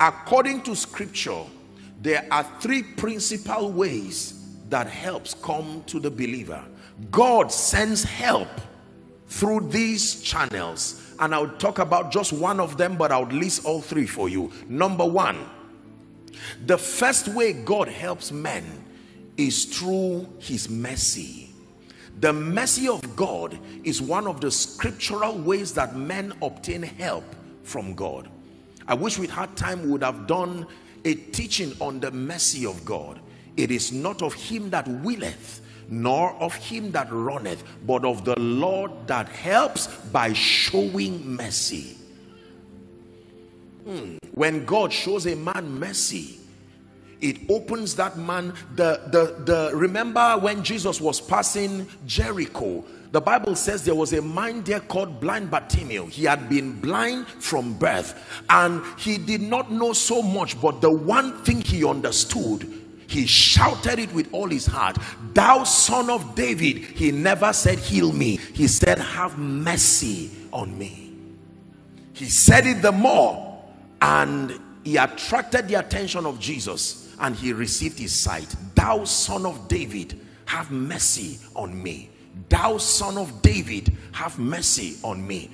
according to scripture, there are three principal ways that helps come to the believer. God sends help through these channels and I'll talk about just one of them but I'll list all three for you. Number one, the first way God helps men is through his mercy. The mercy of God is one of the scriptural ways that men obtain help from God. I wish we had time we would have done a teaching on the mercy of God. It is not of him that willeth, nor of him that runneth, but of the Lord that helps by showing mercy. Hmm. When God shows a man mercy, it opens that man the the the remember when jesus was passing jericho the bible says there was a man there called blind bartimaeus. He had been blind from birth and he did not know so much but the one thing he understood he shouted it with all his heart. Thou son of david he never said heal me. He said have mercy on me. He said it the more and he attracted the attention of jesus and he received his sight. Thou son of david have mercy on me thou son of david have mercy on me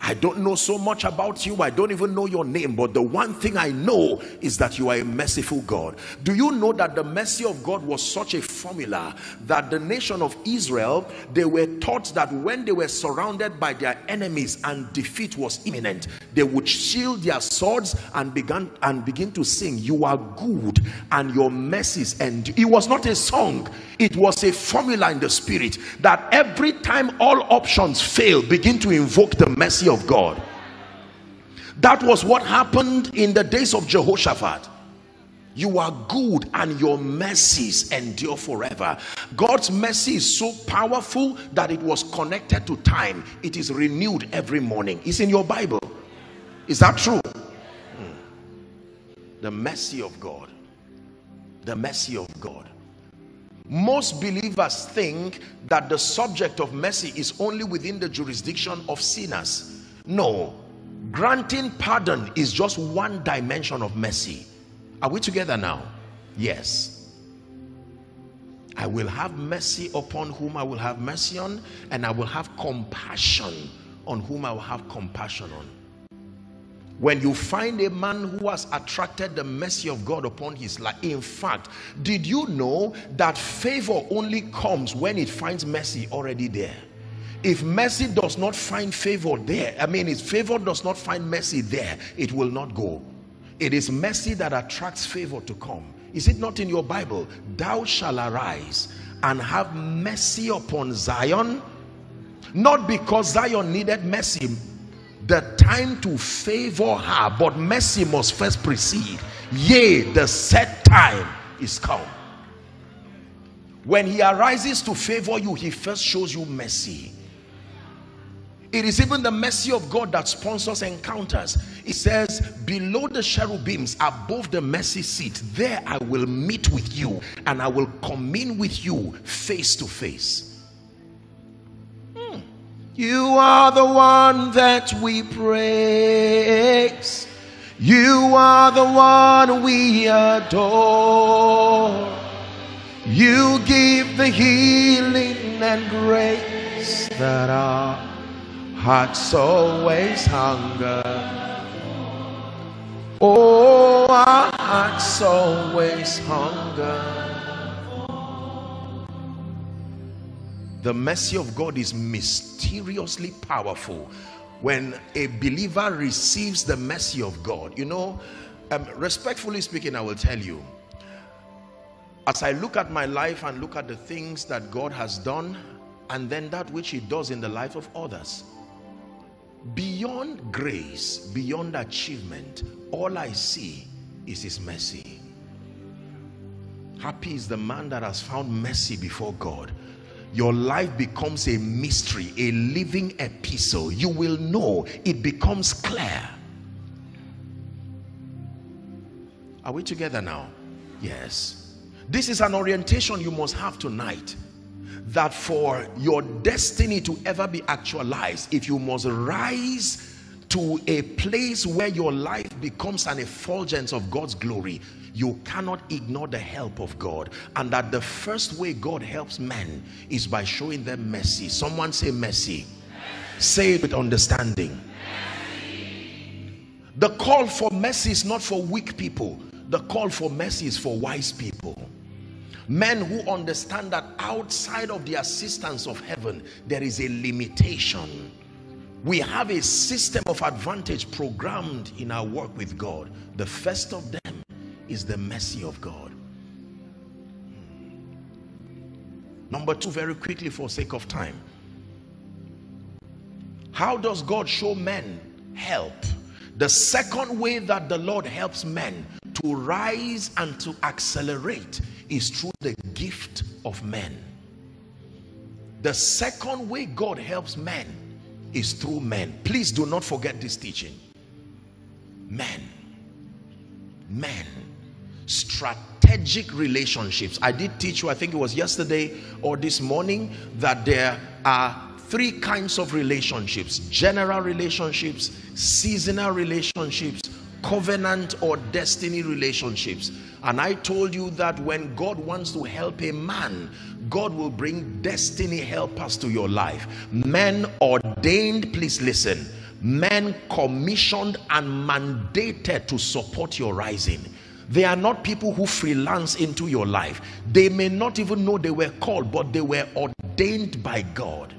I don't know so much about you. I don't even know your name. But the one thing I know is that you are a merciful God. Do you know that the mercy of God was such a formula that the nation of Israel, they were taught that when they were surrounded by their enemies and defeat was imminent, they would shield their swords and began and begin to sing, you are good and your mercies. And it was not a song. It was a formula in the spirit that every time all options fail, begin to invoke the mercy of God. That was what happened in the days of Jehoshaphat. You are good and your mercies endure forever. God's mercy is so powerful that it was connected to time. It is renewed every morning. It's in your Bible. Is that true? Hmm. The mercy of God. The mercy of God. Most believers think that the subject of mercy is only within the jurisdiction of sinners. No, granting pardon is just one dimension of mercy. Are we together now? Yes. I will have mercy upon whom I will have mercy on, and I will have compassion on whom I will have compassion on when you find a man who has attracted the mercy of God upon his life in fact did you know that favor only comes when it finds mercy already there if mercy does not find favor there I mean if favor does not find mercy there it will not go. It is mercy that attracts favor to come. Is it not in your Bible? Thou shall arise and have mercy upon Zion. Not because Zion needed mercy the time to favor her but mercy must first precede. Yea the set time is come. When he arises to favor you he first shows you mercy it is even the mercy of God that sponsors encounters it says below the cherubims above the mercy seat there I will meet with you and I will commune with you face to face hmm. you are the one that we praise. You are the one we adore. You give the healing and grace that our hearts always hunger. Oh, our hearts always hunger. the mercy of God is mysteriously powerful when a believer receives the mercy of God you know um, respectfully speaking I will tell you as I look at my life and look at the things that God has done and then that which he does in the life of others beyond grace beyond achievement all I see is his mercy. Happy is the man that has found mercy before God. Your life becomes a mystery a living epistle. You will know it becomes clear. Are we together now? Yes. This is an orientation you must have tonight that for your destiny to ever be actualized if you must rise to a place where your life becomes an effulgence of God's glory, you cannot ignore the help of God. And that the first way God helps men is by showing them mercy. Someone say mercy. Say it with understanding. The call for mercy is not for weak people. The call for mercy is for wise people. Men who understand that outside of the assistance of heaven, there is a limitation. We have a system of advantage programmed in our work with God. The first of them is the mercy of God. Hmm. Number two, very quickly for sake of time. How does God show men help? The second way that the Lord helps men to rise and to accelerate is through the gift of men. The second way God helps men is through men. Please do not forget this teaching. Men. Men. Strategic relationships. I did teach you, I think it was yesterday or this morning, that there are three kinds of relationships general relationships, seasonal relationships, covenant or destiny relationships. And I told you that when God wants to help a man, God will bring destiny helpers to your life. Men ordained, please listen, men commissioned and mandated to support your rising. They are not people who freelance into your life. They may not even know they were called, but they were ordained by God.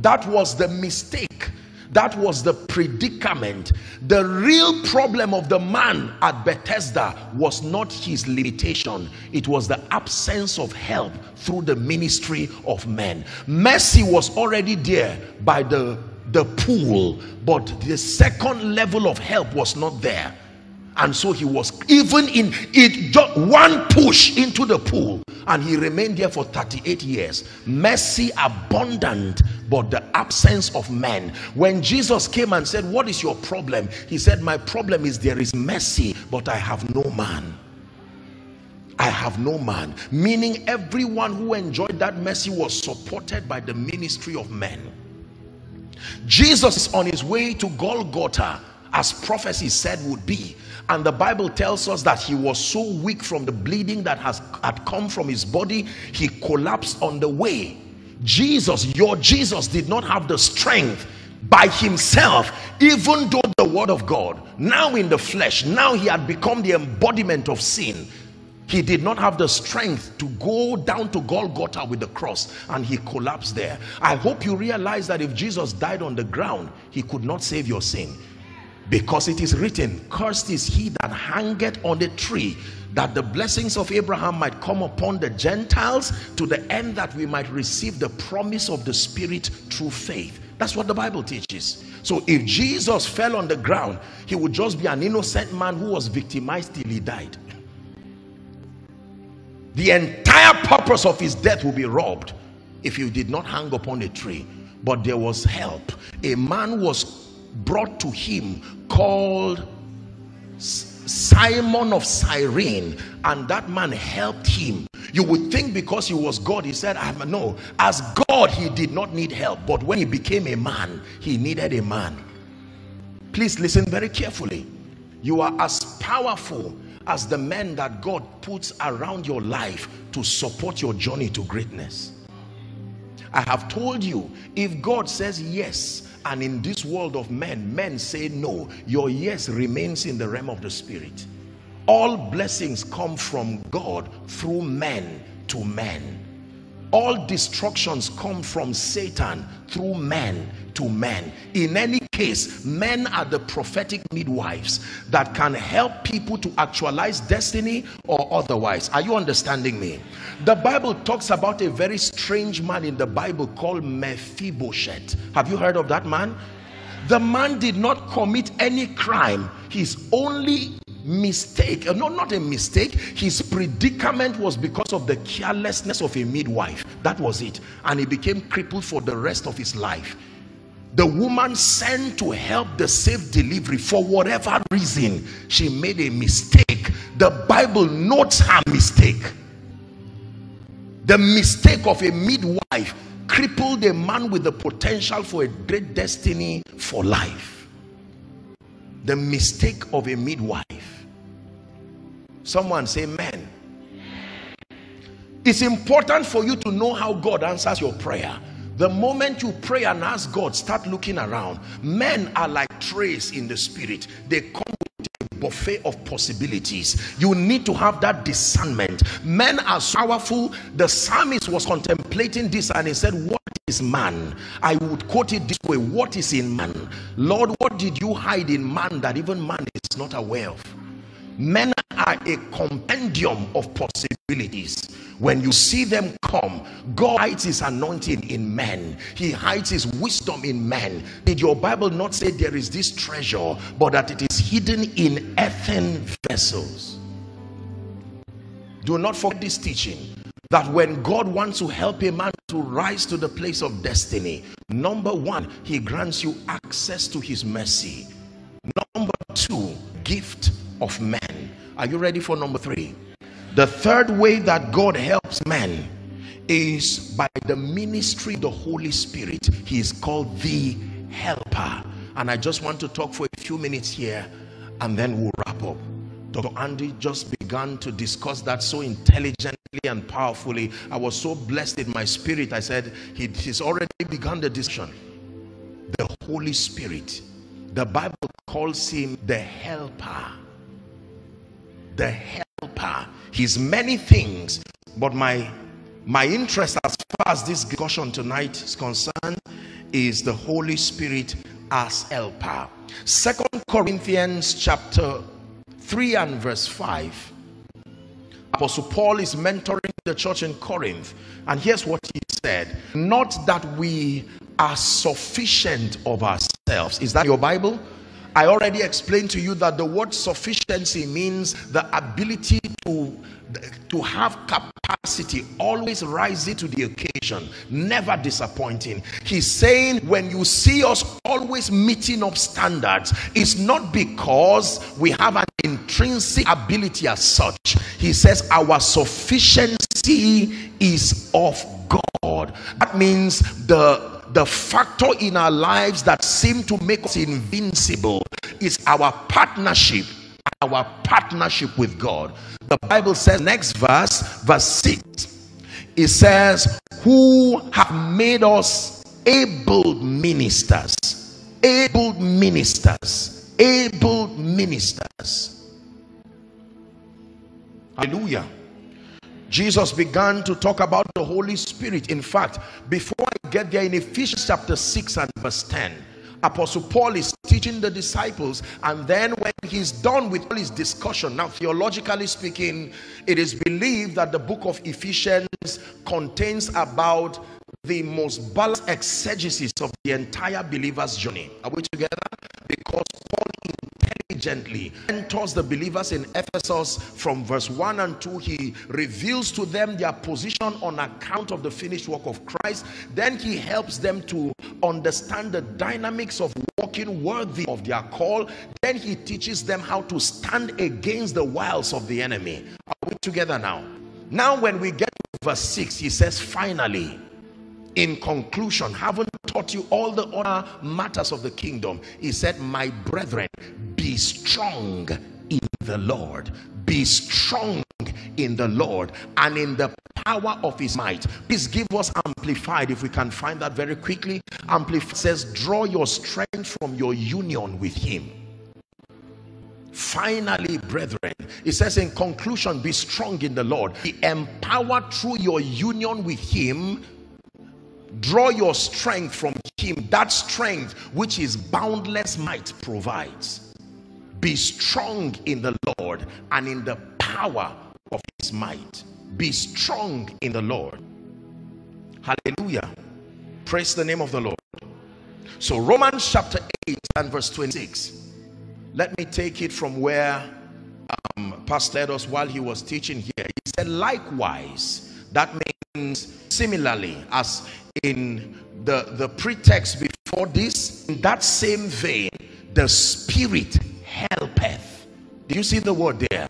That was the mistake that was the predicament. The real problem of the man at Bethesda was not his limitation, it was the absence of help through the ministry of men. Mercy was already there by the, the pool, but the second level of help was not there. And so he was even in it, just one push into the pool. And he remained there for 38 years. Mercy abundant but the absence of men. When jesus came and said what is your problem? He said my problem is there is mercy but i have no man. I have no man. Meaning, everyone who enjoyed that mercy was supported by the ministry of men. Jesus is on his way to Golgotha, as prophecy said would be and the bible tells us that he was so weak from the bleeding that has had come from his body he collapsed on the way. Jesus your jesus did not have the strength by himself even though the word of god now in the flesh now he had become the embodiment of sin. He did not have the strength to go down to Golgotha with the cross and he collapsed there. I hope you realize that if Jesus died on the ground, he could not save your sin because it is written cursed is he that hangeth on the tree that the blessings of Abraham might come upon the Gentiles to the end that we might receive the promise of the Spirit through faith. That's what the Bible teaches. So if Jesus fell on the ground, he would just be an innocent man who was victimized till he died. The entire purpose of his death will be robbed if he did not hang upon a tree. But there was help. A man was brought to him called Simon of Cyrene and that man helped him. You would think because he was God he said I'm no as God he did not need help but when he became a man he needed a man. Please listen very carefully. You are as powerful as the men that God puts around your life to support your journey to greatness. I have told you if God says yes and in this world of men men say no. Your yes remains in the realm of the spirit. All blessings come from God through men to men all destructions come from Satan through men to men. In any case men are the prophetic midwives that can help people to actualize destiny or otherwise. Are you understanding me? The bible talks about a very strange man in the bible called mephibosheth. Have you heard of that man the man did not commit any crime. His only mistake uh, no not a mistake his predicament was because of the carelessness of a midwife. That was it. And he became crippled for the rest of his life. The woman sent to help the safe delivery for whatever reason. She made a mistake. The bible notes her mistake. The mistake of a midwife crippled a man with the potential for a great destiny for life. The mistake of a midwife. Someone say, Man. It's important for you to know how God answers your prayer. The moment you pray and ask God, start looking around. Men are like trays in the spirit. They come buffet of possibilities. You need to have that discernment. Men are so powerful. The psalmist was contemplating this and he said, What is man? I would quote it this way What is in man? Lord, what did you hide in man that even man is not aware of? Men are a compendium of possibilities. When you see them come, God hides his anointing in men, He hides his wisdom in men. Did your Bible not say there is this treasure, but that it is hidden in earthen vessels? Do not forget this teaching that when God wants to help a man to rise to the place of destiny, number one, He grants you access to His mercy. Number two, gift of men. Are you ready for number three? The third way that God helps men is by the ministry of the Holy Spirit. He is called the helper. And I just want to talk for a few minutes here and then we'll wrap up. Dr. Andy just began to discuss that so intelligently and powerfully. I was so blessed in my spirit. I said, he, He's already begun the discussion. The Holy Spirit. The Bible calls him the helper the helper. He's many things but my my interest as far as this discussion tonight is concerned is the holy spirit as helper. Second corinthians chapter 3 and verse 5 apostle paul is mentoring the church in corinth and here's what he said. Not that we are sufficient of ourselves. Is that your bible I already explained to you that the word sufficiency means the ability to, to have capacity, always rising to the occasion, never disappointing. He's saying when you see us always meeting up standards, it's not because we have an intrinsic ability as such. He says our sufficiency is of God. That means the the factor in our lives that seem to make us invincible is our partnership our partnership with God. The Bible says next verse verse 6 it says who have made us able ministers able ministers able ministers. Hallelujah. Jesus began to talk about the Holy Spirit. In fact, before get there in Ephesians chapter 6 and verse 10, Apostle Paul is teaching the disciples, and then when he's done with all his discussion, now theologically speaking, it is believed that the book of Ephesians contains about the most balanced exegesis of the entire believer's journey. Are we together? Because Paul intelligently enters the believers in Ephesus from verse 1 and 2 he reveals to them their position on account of the finished work of Christ. Then he helps them to understand the dynamics of walking worthy of their call. Then he teaches them how to stand against the wiles of the enemy. Are we together now? Now when we get to verse 6 he says finally in conclusion haven't taught you all the other matters of the kingdom he said my brethren be strong in the lord. Be strong in the lord and in the power of his might. Please give us amplified if we can find that very quickly. Amplified says draw your strength from your union with him. Finally brethren it says in conclusion be strong in the lord. Be empowered through your union with him draw your strength from him. That strength which his boundless might provides. Be strong in the lord and in the power of his might. Be strong in the lord. Hallelujah. Praise the name of the lord. So romans chapter 8 and verse 26 let me take it from where um, pastor us while he was teaching here he said likewise that means similarly as in the, the pretext before this, in that same vein, the Spirit helpeth. Do you see the word there?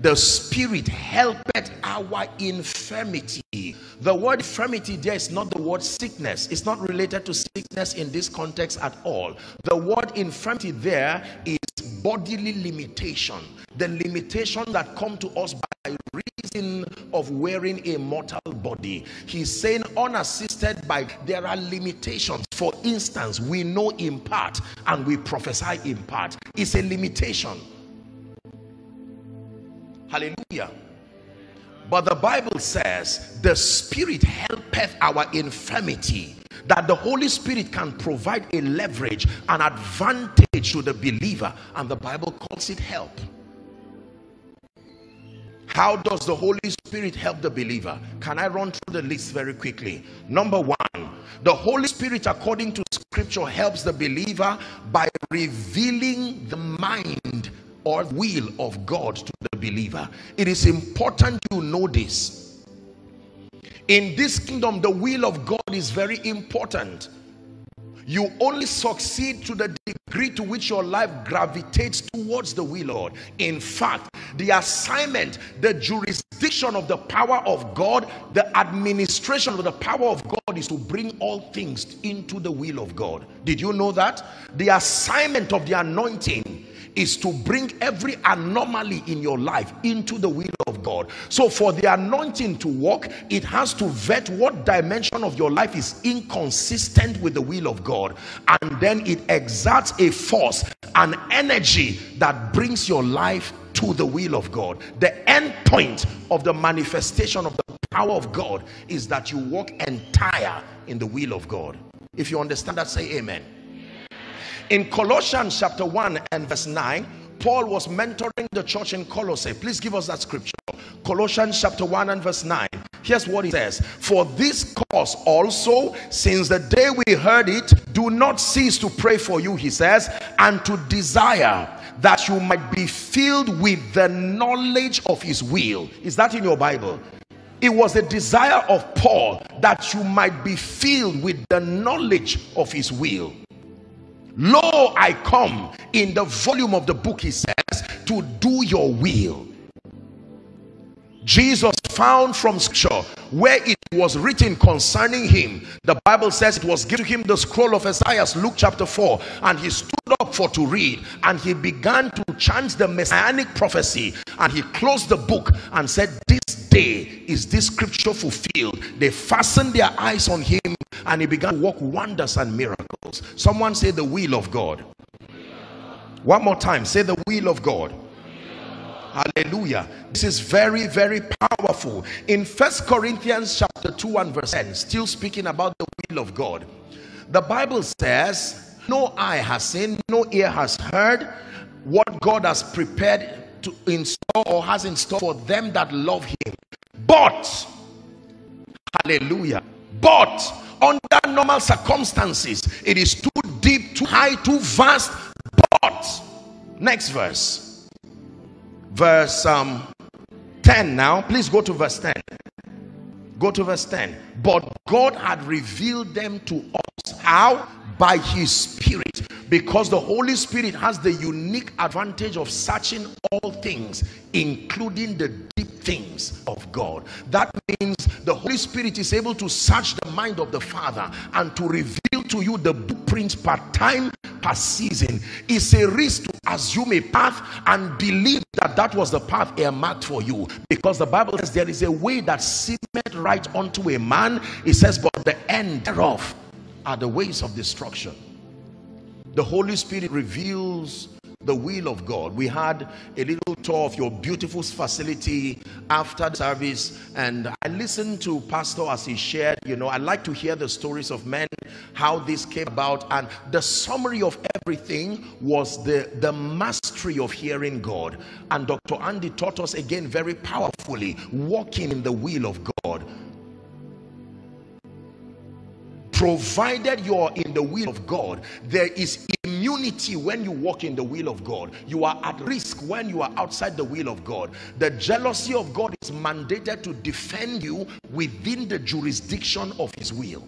The Spirit helpeth our infirmity. The word infirmity there is not the word sickness. It's not related to sickness in this context at all. The word infirmity there is bodily limitation. The limitation that come to us by reason of wearing a mortal body. He's saying unassisted by there are limitations. For instance, we know in part and we prophesy in part. It's a limitation. Hallelujah. But the Bible says the Spirit helpeth our infirmity that the Holy Spirit can provide a leverage, an advantage to the believer, and the Bible calls it help. How does the Holy Spirit help the believer? Can I run through the list very quickly? Number one, the Holy Spirit, according to scripture, helps the believer by revealing the mind or will of God to the believer. It is important you know this. In this kingdom, the will of God is very important. You only succeed to the degree to which your life gravitates towards the will, Lord. In fact, the assignment, the jurisdiction of the power of God, the administration of the power of God is to bring all things into the will of God. Did you know that? The assignment of the anointing is to bring every anomaly in your life into the will of God. So for the anointing to work, it has to vet what dimension of your life is inconsistent with the will of God. And then it exerts a force, an energy that brings your life to the will of God. The end point of the manifestation of the power of God is that you walk entire in the will of God. If you understand that, say amen. In Colossians chapter 1 and verse 9, Paul was mentoring the church in Colossae. Please give us that scripture. Colossians chapter 1 and verse 9. Here's what he says. For this cause also, since the day we heard it, do not cease to pray for you, he says, and to desire that you might be filled with the knowledge of his will. Is that in your Bible? It was a desire of Paul that you might be filled with the knowledge of his will. Lo, I come in the volume of the book, he says, to do your will. Jesus found from scripture where it was written concerning him. The Bible says it was given to him the scroll of Isaiah, Luke chapter 4, and he stood up for to read and he began to chant the messianic prophecy and he closed the book and said, This day is this scripture fulfilled. They fastened their eyes on him and he began to work wonders and miracles. Someone say the will of God. One more time, say the will of God. Hallelujah. This is very, very powerful. In First Corinthians chapter 2 and verse 10, still speaking about the will of God. The Bible says, no eye has seen, no ear has heard what God has prepared to install or has in store for them that love him. But, hallelujah, but under normal circumstances it is too deep too high too vast but next verse verse um 10 now. Please go to verse 10 go to verse 10 but god had revealed them to us how? By his spirit. Because the holy spirit has the unique advantage of searching all things including the deep things of god. That means the holy spirit is able to search the mind of the father and to reveal to you the blueprint per time per season it's a risk to assume a path and believe that that was the path earmarked for you. Because the bible says there is a way that seemeth right unto a man. It says but the end thereof are the ways of destruction. The Holy Spirit reveals the will of God. We had a little tour of your beautiful facility after the service and I listened to pastor as he shared, you know, I like to hear the stories of men, how this came about and the summary of everything was the, the mastery of hearing God. And Dr. Andy taught us again very powerfully, walking in the will of God provided you're in the will of God there is immunity when you walk in the will of God. You are at risk when you are outside the will of God. The jealousy of God is mandated to defend you within the jurisdiction of his will.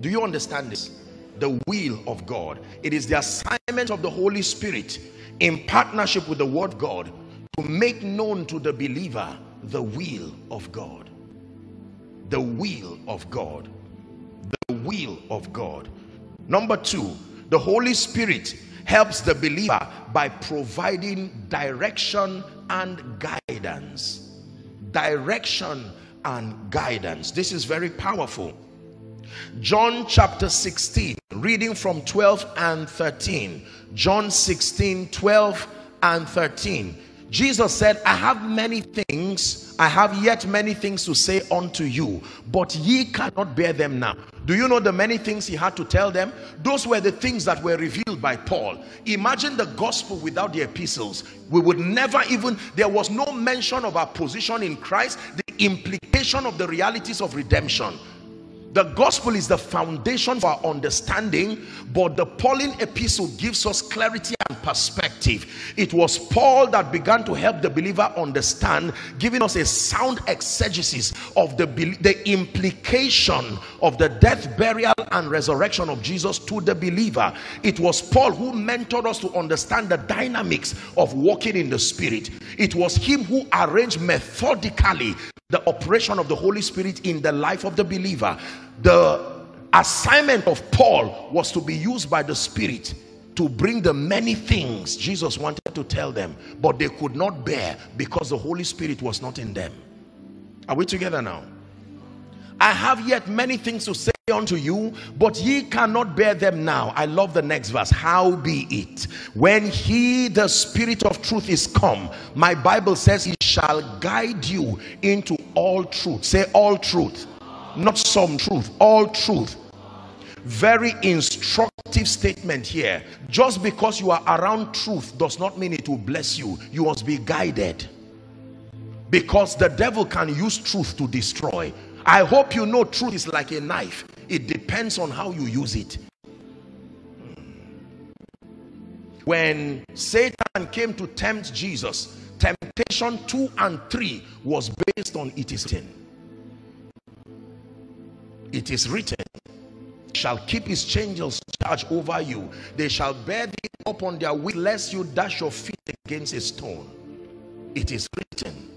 Do you understand this? The will of God. It is the assignment of the Holy Spirit in partnership with the word God to make known to the believer the will of God the will of God. The will of God. Number two, the Holy Spirit helps the believer by providing direction and guidance. Direction and guidance. This is very powerful. John chapter 16, reading from 12 and 13. John 16, 12 and 13. Jesus said, I have many things, I have yet many things to say unto you, but ye cannot bear them now. Do you know the many things he had to tell them? Those were the things that were revealed by Paul. Imagine the gospel without the epistles. We would never even, there was no mention of our position in Christ, the implication of the realities of redemption the gospel is the foundation for our understanding, but the Pauline epistle gives us clarity and perspective. It was Paul that began to help the believer understand, giving us a sound exegesis of the, the implication of the death, burial, and resurrection of Jesus to the believer. It was Paul who mentored us to understand the dynamics of walking in the Spirit. It was him who arranged methodically the operation of the Holy Spirit in the life of the believer. The assignment of Paul was to be used by the Spirit to bring the many things Jesus wanted to tell them, but they could not bear because the Holy Spirit was not in them. Are we together now? I have yet many things to say unto you, but ye cannot bear them now. I love the next verse. How be it when he, the spirit of truth, is come? My Bible says he shall guide you into all truth. Say all truth, not some truth, all truth. Very instructive statement here. Just because you are around truth does not mean it will bless you. You must be guided because the devil can use truth to destroy. I hope you know truth is like a knife it depends on how you use it. When Satan came to tempt Jesus, temptation 2 and 3 was based on it is written. It is written, shall keep his angels charge over you. They shall bear thee up on their wings, lest you dash your feet against a stone. It is written.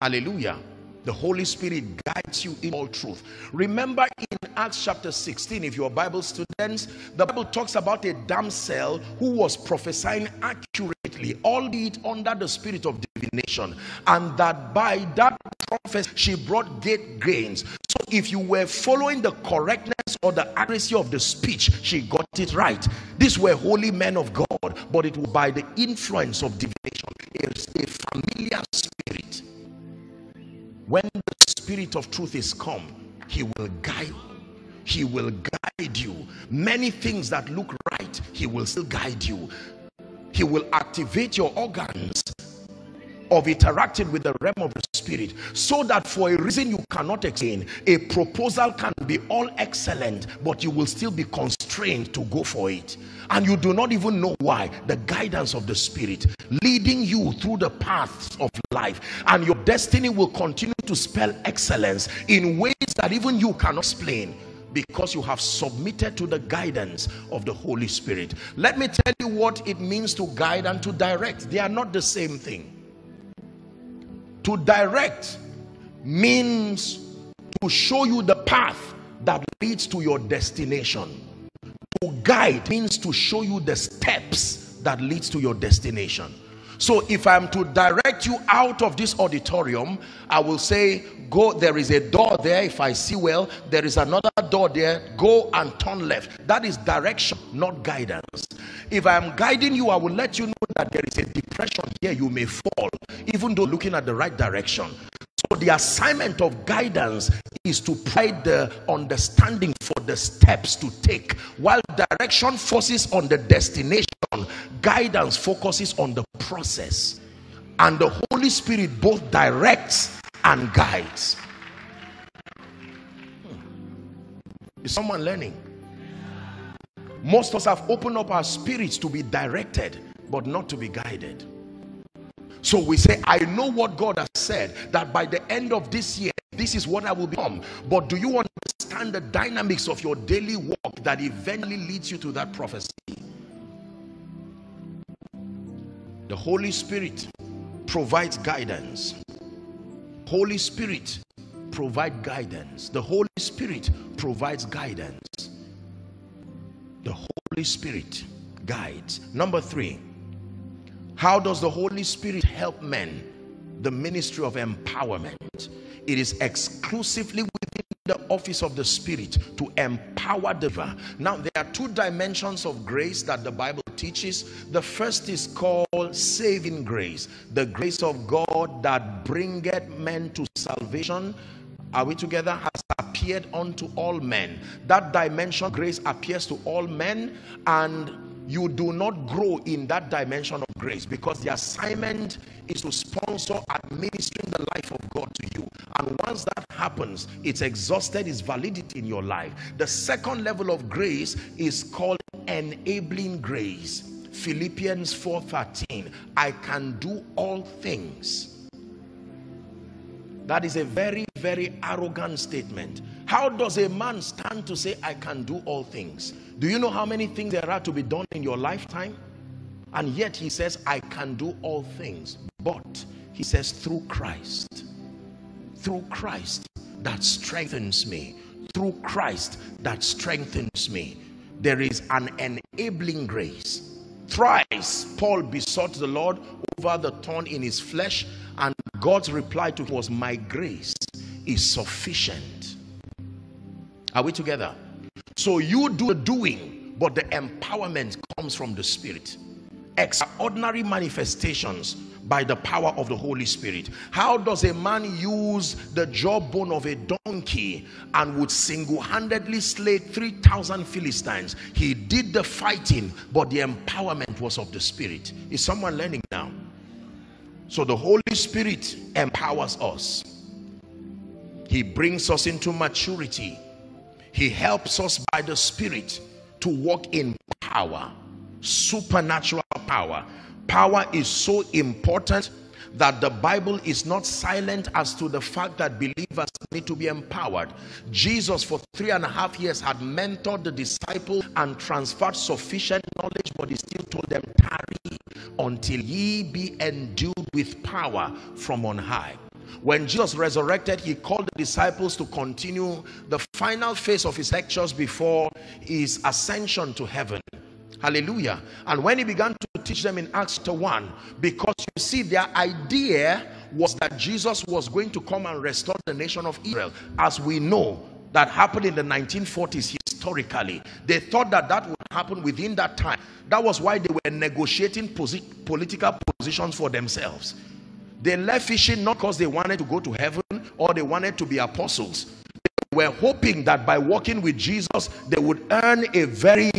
Hallelujah the Holy Spirit guides you in all truth. Remember in Acts chapter 16, if you're Bible students, the Bible talks about a damsel who was prophesying accurately, albeit under the spirit of divination, and that by that prophecy she brought great gains. So if you were following the correctness or the accuracy of the speech, she got it right. These were holy men of God, but it was by the influence of divination, a familiar spirit when the spirit of truth is come he will guide he will guide you. Many things that look right he will still guide you. He will activate your organs of interacting with the realm of the spirit so that for a reason you cannot explain a proposal can be all excellent but you will still be constrained to go for it and you do not even know why the guidance of the spirit leading you through the paths of life and your destiny will continue to spell excellence in ways that even you cannot explain because you have submitted to the guidance of the Holy Spirit. Let me tell you what it means to guide and to direct. They are not the same thing. To direct means to show you the path that leads to your destination. Guide means to show you the steps that leads to your destination. So if I'm to direct you out of this auditorium, I will say, go, there is a door there. If I see well, there is another door there. Go and turn left. That is direction, not guidance. If I'm guiding you, I will let you know that there is a depression here. You may fall, even though looking at the right direction. The assignment of guidance is to provide the understanding for the steps to take, while direction focuses on the destination, guidance focuses on the process. And the Holy Spirit both directs and guides. Hmm. Is someone learning? Most of us have opened up our spirits to be directed, but not to be guided. So we say, I know what God has said that by the end of this year, this is what I will become. But do you understand the dynamics of your daily walk that eventually leads you to that prophecy? The Holy Spirit provides guidance. Holy Spirit provide guidance. The Holy Spirit provides guidance. The Holy Spirit guides. Number three, how does the Holy Spirit help men? The ministry of empowerment. It is exclusively within the office of the Spirit to empower the. Now, there are two dimensions of grace that the Bible teaches. The first is called saving grace, the grace of God that bringeth men to salvation. Are we together? Has appeared unto all men. That dimension, grace, appears to all men, and you do not grow in that dimension of grace because the assignment is to sponsor administering the life of God to you. And once that happens, it's exhausted its validity in your life. The second level of grace is called enabling grace. Philippians 4:13. I can do all things. That is a very, very arrogant statement. How does a man stand to say, I can do all things? Do you know how many things there are to be done in your lifetime? And yet he says, I can do all things. But he says, through Christ. Through Christ that strengthens me. Through Christ that strengthens me. There is an enabling grace. Thrice Paul besought the Lord over the thorn in his flesh, and God's reply to him was, My grace is sufficient. Are we together? So you do the doing, but the empowerment comes from the Spirit. Extraordinary manifestations by the power of the Holy Spirit. How does a man use the jawbone of a donkey and would single-handedly slay 3,000 Philistines? He did the fighting, but the empowerment was of the Spirit. Is someone learning now? So the Holy Spirit empowers us. He brings us into maturity. He helps us by the Spirit to walk in power, supernatural power. Power is so important that the Bible is not silent as to the fact that believers need to be empowered. Jesus, for three and a half years, had mentored the disciples and transferred sufficient knowledge, but he still told them, Tarry until ye be endued with power from on high. When Jesus resurrected, he called the disciples to continue the final phase of his lectures before his ascension to heaven. Hallelujah. And when he began to teach them in Acts 1, because you see, their idea was that Jesus was going to come and restore the nation of Israel. As we know, that happened in the 1940s historically. They thought that that would happen within that time. That was why they were negotiating posi political positions for themselves. They left fishing not because they wanted to go to heaven or they wanted to be apostles. They were hoping that by walking with Jesus, they would earn a very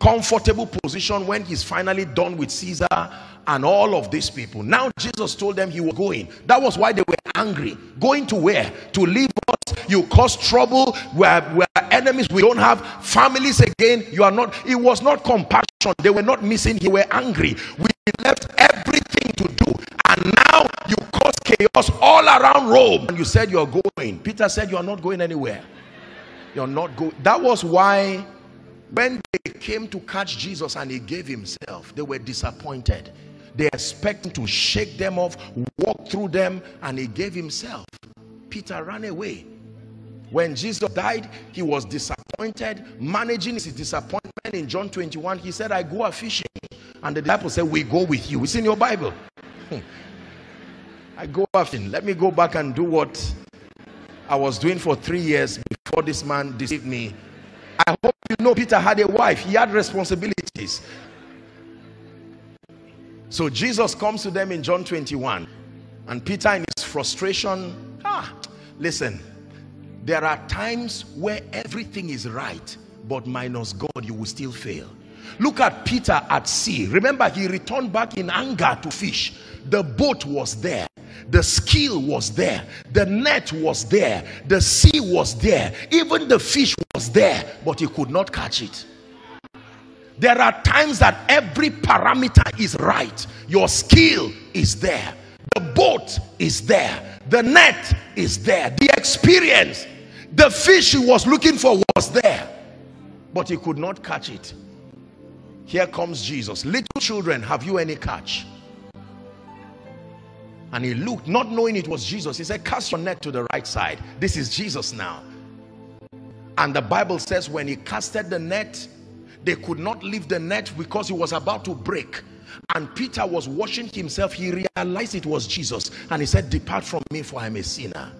comfortable position when he's finally done with Caesar and all of these people. Now Jesus told them he was going. That was why they were angry. Going to where? To leave us. You cause trouble. We're, we're enemies. We don't have families again. You are not. It was not compassion. They were not missing. They were angry. We left everything to do. And now you cause chaos all around Rome. And you said you're going. Peter said you are not going anywhere. You're not going. That was why when they came to catch Jesus and he gave himself, they were disappointed. They expected to shake them off, walk through them, and he gave himself. Peter ran away. When Jesus died, he was disappointed, managing his disappointment in John 21. He said, I go a fishing. And the disciples said, We go with you. It's in your Bible. I go a fishing. Let me go back and do what I was doing for three years before this man deceived me I hope you know Peter had a wife, he had responsibilities. So Jesus comes to them in John 21, and Peter, in his frustration, ah, listen, there are times where everything is right, but minus God, you will still fail. Look at Peter at sea. Remember, he returned back in anger to fish. The boat was there. The skill was there. The net was there. The sea was there. Even the fish was there but he could not catch it. There are times that every parameter is right. Your skill is there. The boat is there. The net is there. The experience. The fish he was looking for was there but he could not catch it here comes jesus little children have you any catch And he looked, not knowing it was Jesus. He said, Cast your net to the right side. This is Jesus now. And the Bible says, when he casted the net, they could not leave the net because he was about to break. And Peter was washing himself. He realized it was Jesus. And he said, Depart from me, for I'm a sinner.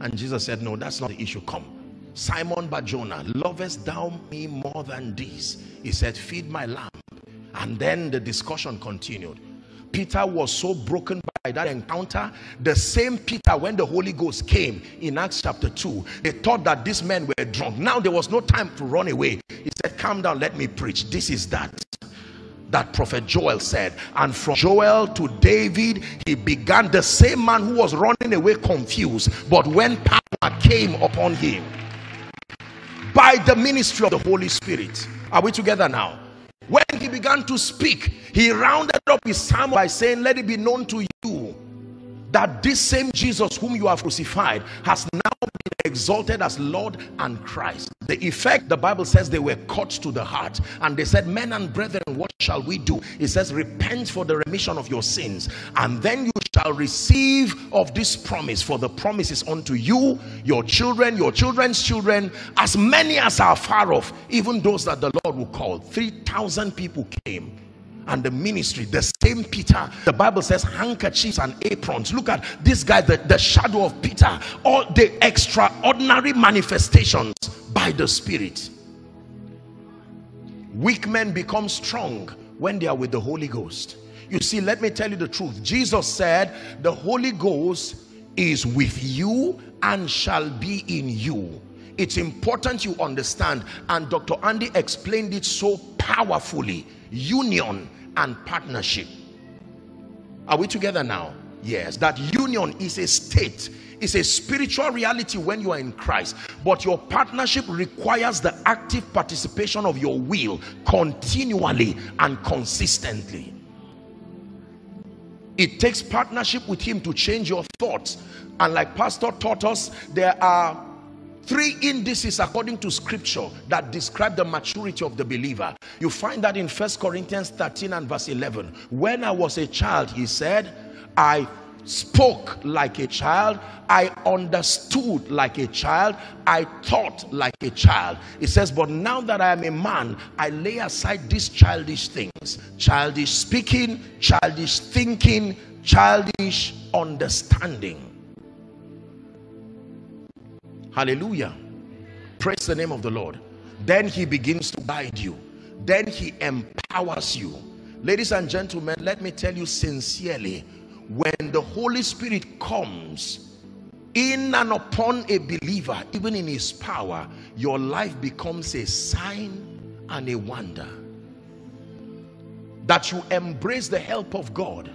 And Jesus said, No, that's not the issue. Come. Simon Barjona, lovest thou me more than this? He said, Feed my lamb. And then the discussion continued. Peter was so broken by that encounter. The same Peter, when the Holy Ghost came in Acts chapter 2, they thought that these men were drunk. Now there was no time to run away. He said, Calm down, let me preach. This is that that prophet Joel said. And from Joel to David, he began the same man who was running away confused. But when power came upon him by the ministry of the Holy Spirit, are we together now? When he began to speak, he rounded up his sermon by saying, Let it be known to you that this same Jesus whom you have crucified has now been exalted as Lord and Christ. The effect, the Bible says they were cut to the heart and they said, men and brethren, what shall we do? It says, repent for the remission of your sins and then you shall receive of this promise for the promise is unto you, your children, your children's children, as many as are far off, even those that the Lord will call. 3,000 people came and the ministry the same peter. The bible says handkerchiefs and aprons. Look at this guy the, the shadow of peter. All the extraordinary manifestations by the spirit. Weak men become strong when they are with the holy ghost. You see let me tell you the truth. Jesus said the holy ghost is with you and shall be in you. It's important you understand. And dr andy explained it so powerfully. Union and partnership. Are we together now? Yes. That union is a state it's a spiritual reality when you are in christ. But your partnership requires the active participation of your will continually and consistently. It takes partnership with him to change your thoughts. And like pastor taught us there are Three indices according to scripture that describe the maturity of the believer. You find that in First Corinthians 13 and verse 11. When I was a child, he said, I spoke like a child. I understood like a child. I thought like a child. It says but now that i am a man i lay aside these childish things. Childish speaking childish thinking childish understanding Hallelujah. Praise the name of the Lord. Then he begins to guide you. Then he empowers you. Ladies and gentlemen, let me tell you sincerely, when the Holy Spirit comes in and upon a believer, even in his power, your life becomes a sign and a wonder. That you embrace the help of God.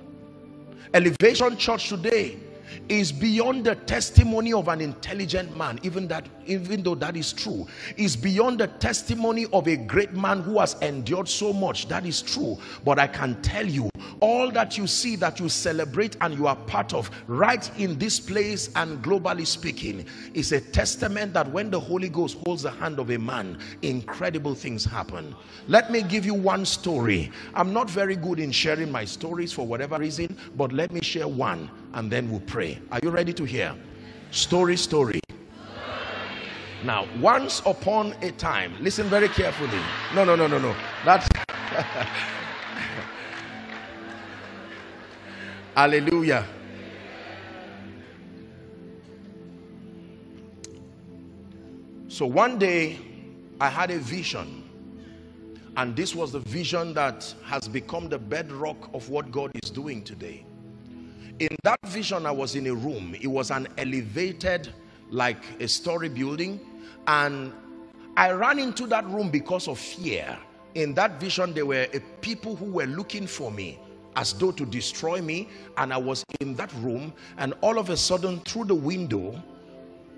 Elevation Church today is beyond the testimony of an intelligent man even that even though that is true is beyond the testimony of a great man who has endured so much. That is true. But i can tell you all that you see that you celebrate and you are part of right in this place and globally speaking is a testament that when the holy ghost holds the hand of a man incredible things happen. Let me give you one story. I'm not very good in sharing my stories for whatever reason but let me share one and then we'll pray. Are you ready to hear? Story, story. Now, once upon a time, listen very carefully. No, no, no, no, no. That's Hallelujah. So one day I had a vision, and this was the vision that has become the bedrock of what God is doing today in that vision i was in a room. It was an elevated like a story building. And i ran into that room because of fear. In that vision there were people who were looking for me as though to destroy me. And i was in that room. And all of a sudden through the window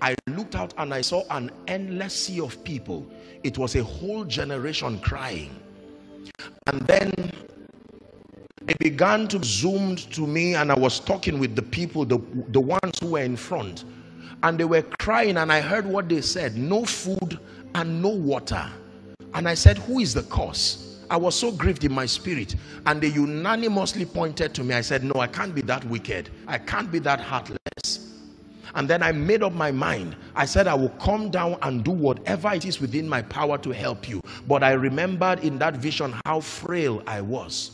i looked out and i saw an endless sea of people. It was a whole generation crying. And then it began to zoom to me and I was talking with the people, the, the ones who were in front. And they were crying and I heard what they said, no food and no water. And I said, who is the cause? I was so grieved in my spirit. And they unanimously pointed to me. I said, No, I can't be that wicked. I can't be that heartless. And then I made up my mind. I said, I will come down and do whatever it is within my power to help you. But I remembered in that vision how frail I was.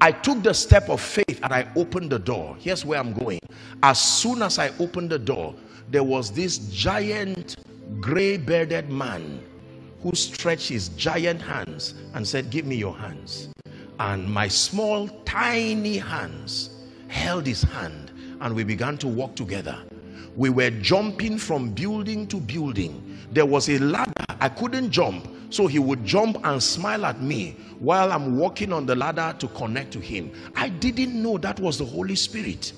I took the step of faith and I opened the door. Here's where I'm going. As soon as I opened the door, there was this giant gray bearded man who stretched his giant hands and said, Give me your hands. And my small, tiny hands held his hand and we began to walk together. We were jumping from building to building. There was a ladder. I couldn't jump. So he would jump and smile at me while I'm walking on the ladder to connect to him. I didn't know that was the Holy Spirit.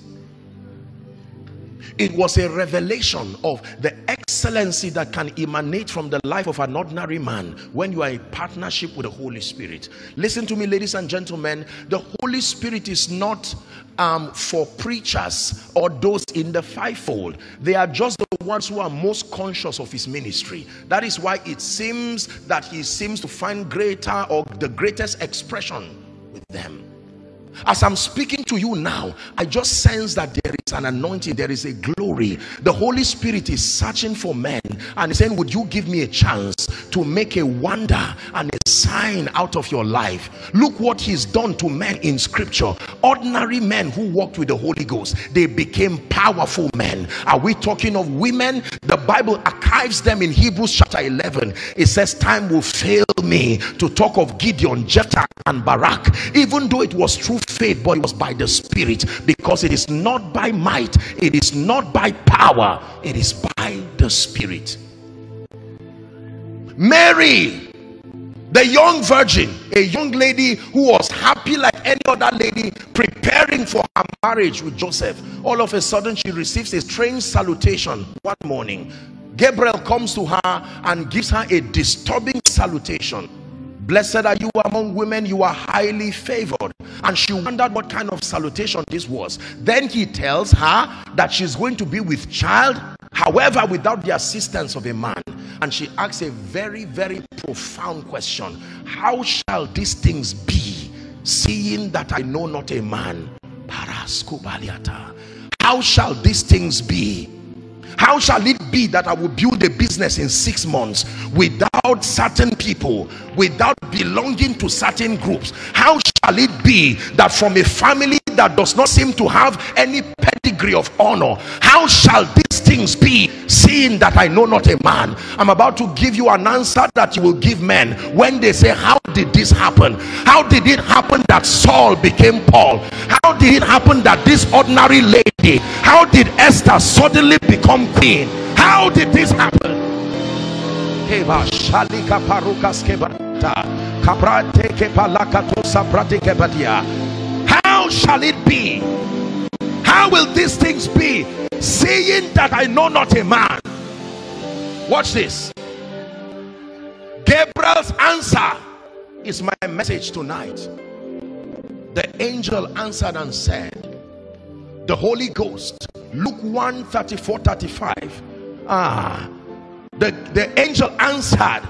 It was a revelation of the excellency that can emanate from the life of an ordinary man when you are in partnership with the Holy Spirit. Listen to me, ladies and gentlemen. The Holy Spirit is not um, for preachers or those in the fivefold. They are just the ones who are most conscious of his ministry. That is why it seems that he seems to find greater or the greatest expression with them. As I'm speaking to you now, I just sense that there is an anointing, there is a glory. The Holy Spirit is searching for men and saying, Would you give me a chance to make a wonder and a sign out of your life? Look what He's done to men in scripture. Ordinary men who walked with the Holy Ghost, they became powerful men. Are we talking of women? The Bible archives them in Hebrews chapter 11. It says, Time will fail me to talk of Gideon, Jephthah, and Barak, even though it was through faith, but it was by the Spirit, because it is not by might, it is not by power, it is by the Spirit. Mary, the young virgin, a young lady who was happy like any other lady, preparing for her marriage with Joseph. All of a sudden, she receives a strange salutation one morning. Gabriel comes to her and gives her a disturbing salutation Blessed are you among women, you are highly favored. And she wondered what kind of salutation this was. Then he tells her that she's going to be with child, however, without the assistance of a man. And she asks a very, very profound question How shall these things be, seeing that I know not a man? How shall these things be? How shall it be that I will build a business in six months without certain people, without belonging to certain groups? How shall it be that from a family that does not seem to have any pedigree of honor, how shall these things be, seeing that I know not a man? I'm about to give you an answer that you will give men when they say, How did this happen? How did it happen that Saul became Paul? How did it happen that this ordinary lady, how did Esther suddenly become queen? How did this happen? How shall it be? How will these things be? Seeing that I know not a man. Watch this. Gabriel's answer is my message tonight. The angel answered and said, The Holy Ghost, Luke 1 34 35. Ah, the, the angel answered,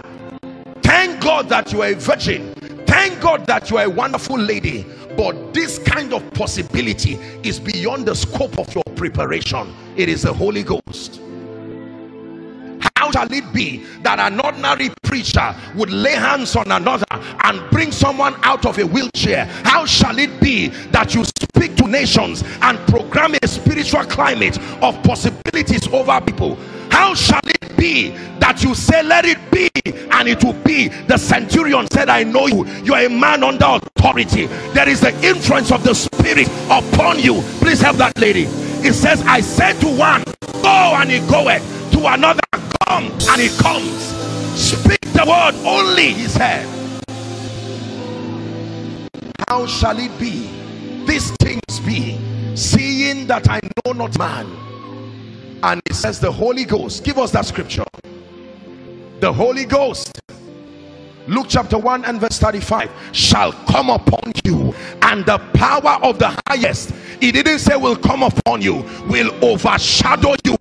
Thank God that you are a virgin. Thank God that you are a wonderful lady. But this kind of possibility is beyond the scope of your preparation. It is the Holy Ghost. How shall it be that an ordinary preacher would lay hands on another and bring someone out of a wheelchair? How shall it be that you speak to nations and program a spiritual climate of possibilities over people? How shall it be that you say, Let it be, and it will be? The centurion said, I know you, you are a man under authority. There is the influence of the Spirit upon you. Please help that lady. It says, I said to one, Go, and he goeth, to another, Come, and he comes. Speak the word only, he said. How shall it be? These things be, seeing that I know not man and it says the Holy Ghost. Give us that scripture. The Holy Ghost. Luke chapter 1 and verse 35 shall come upon you and the power of the highest he didn't say will come upon you will overshadow you.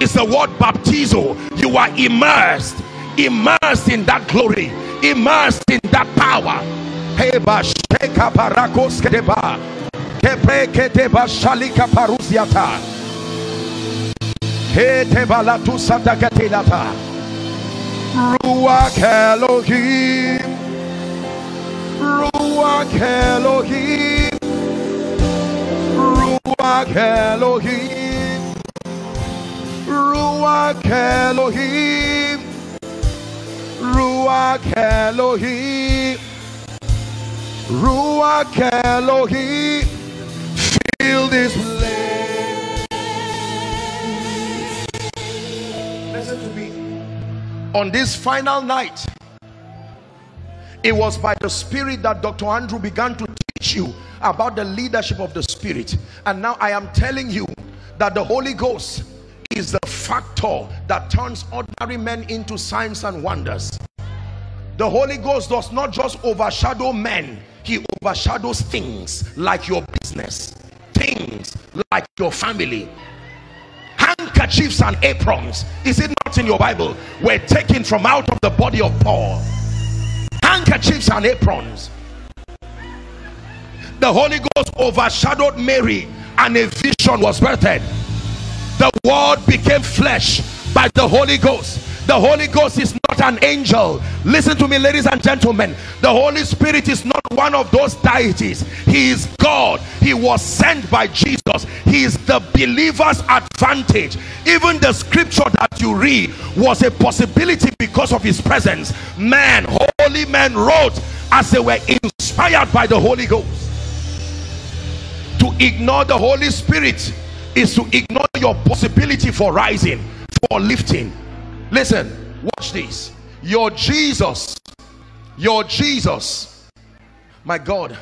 It's the word baptizo. You are immersed immersed in that glory immersed in that power ruach elohim. Ruach elohim. Ruach elohim. Ruach elohim. Ruach elohim. Ruach Elohim, fill this place. On this final night, it was by the Spirit that Dr. Andrew began to teach you about the leadership of the Spirit. And now I am telling you that the Holy Ghost is the factor that turns ordinary men into signs and wonders. The Holy Ghost does not just overshadow men, he overshadows things like your business things like your family handkerchiefs and aprons. Is it not in your bible? Were taken from out of the body of paul. Handkerchiefs and aprons. The holy ghost overshadowed mary and a vision was birthed. The word became flesh by the holy ghost the Holy Ghost is not an angel. Listen to me, ladies and gentlemen. The Holy Spirit is not one of those deities. He is God. He was sent by Jesus. He is the believer's advantage. Even the scripture that you read was a possibility because of his presence. Man, holy men wrote as they were inspired by the Holy Ghost. To ignore the Holy Spirit is to ignore your possibility for rising, for lifting Listen, watch this. Your Jesus, your Jesus, my God,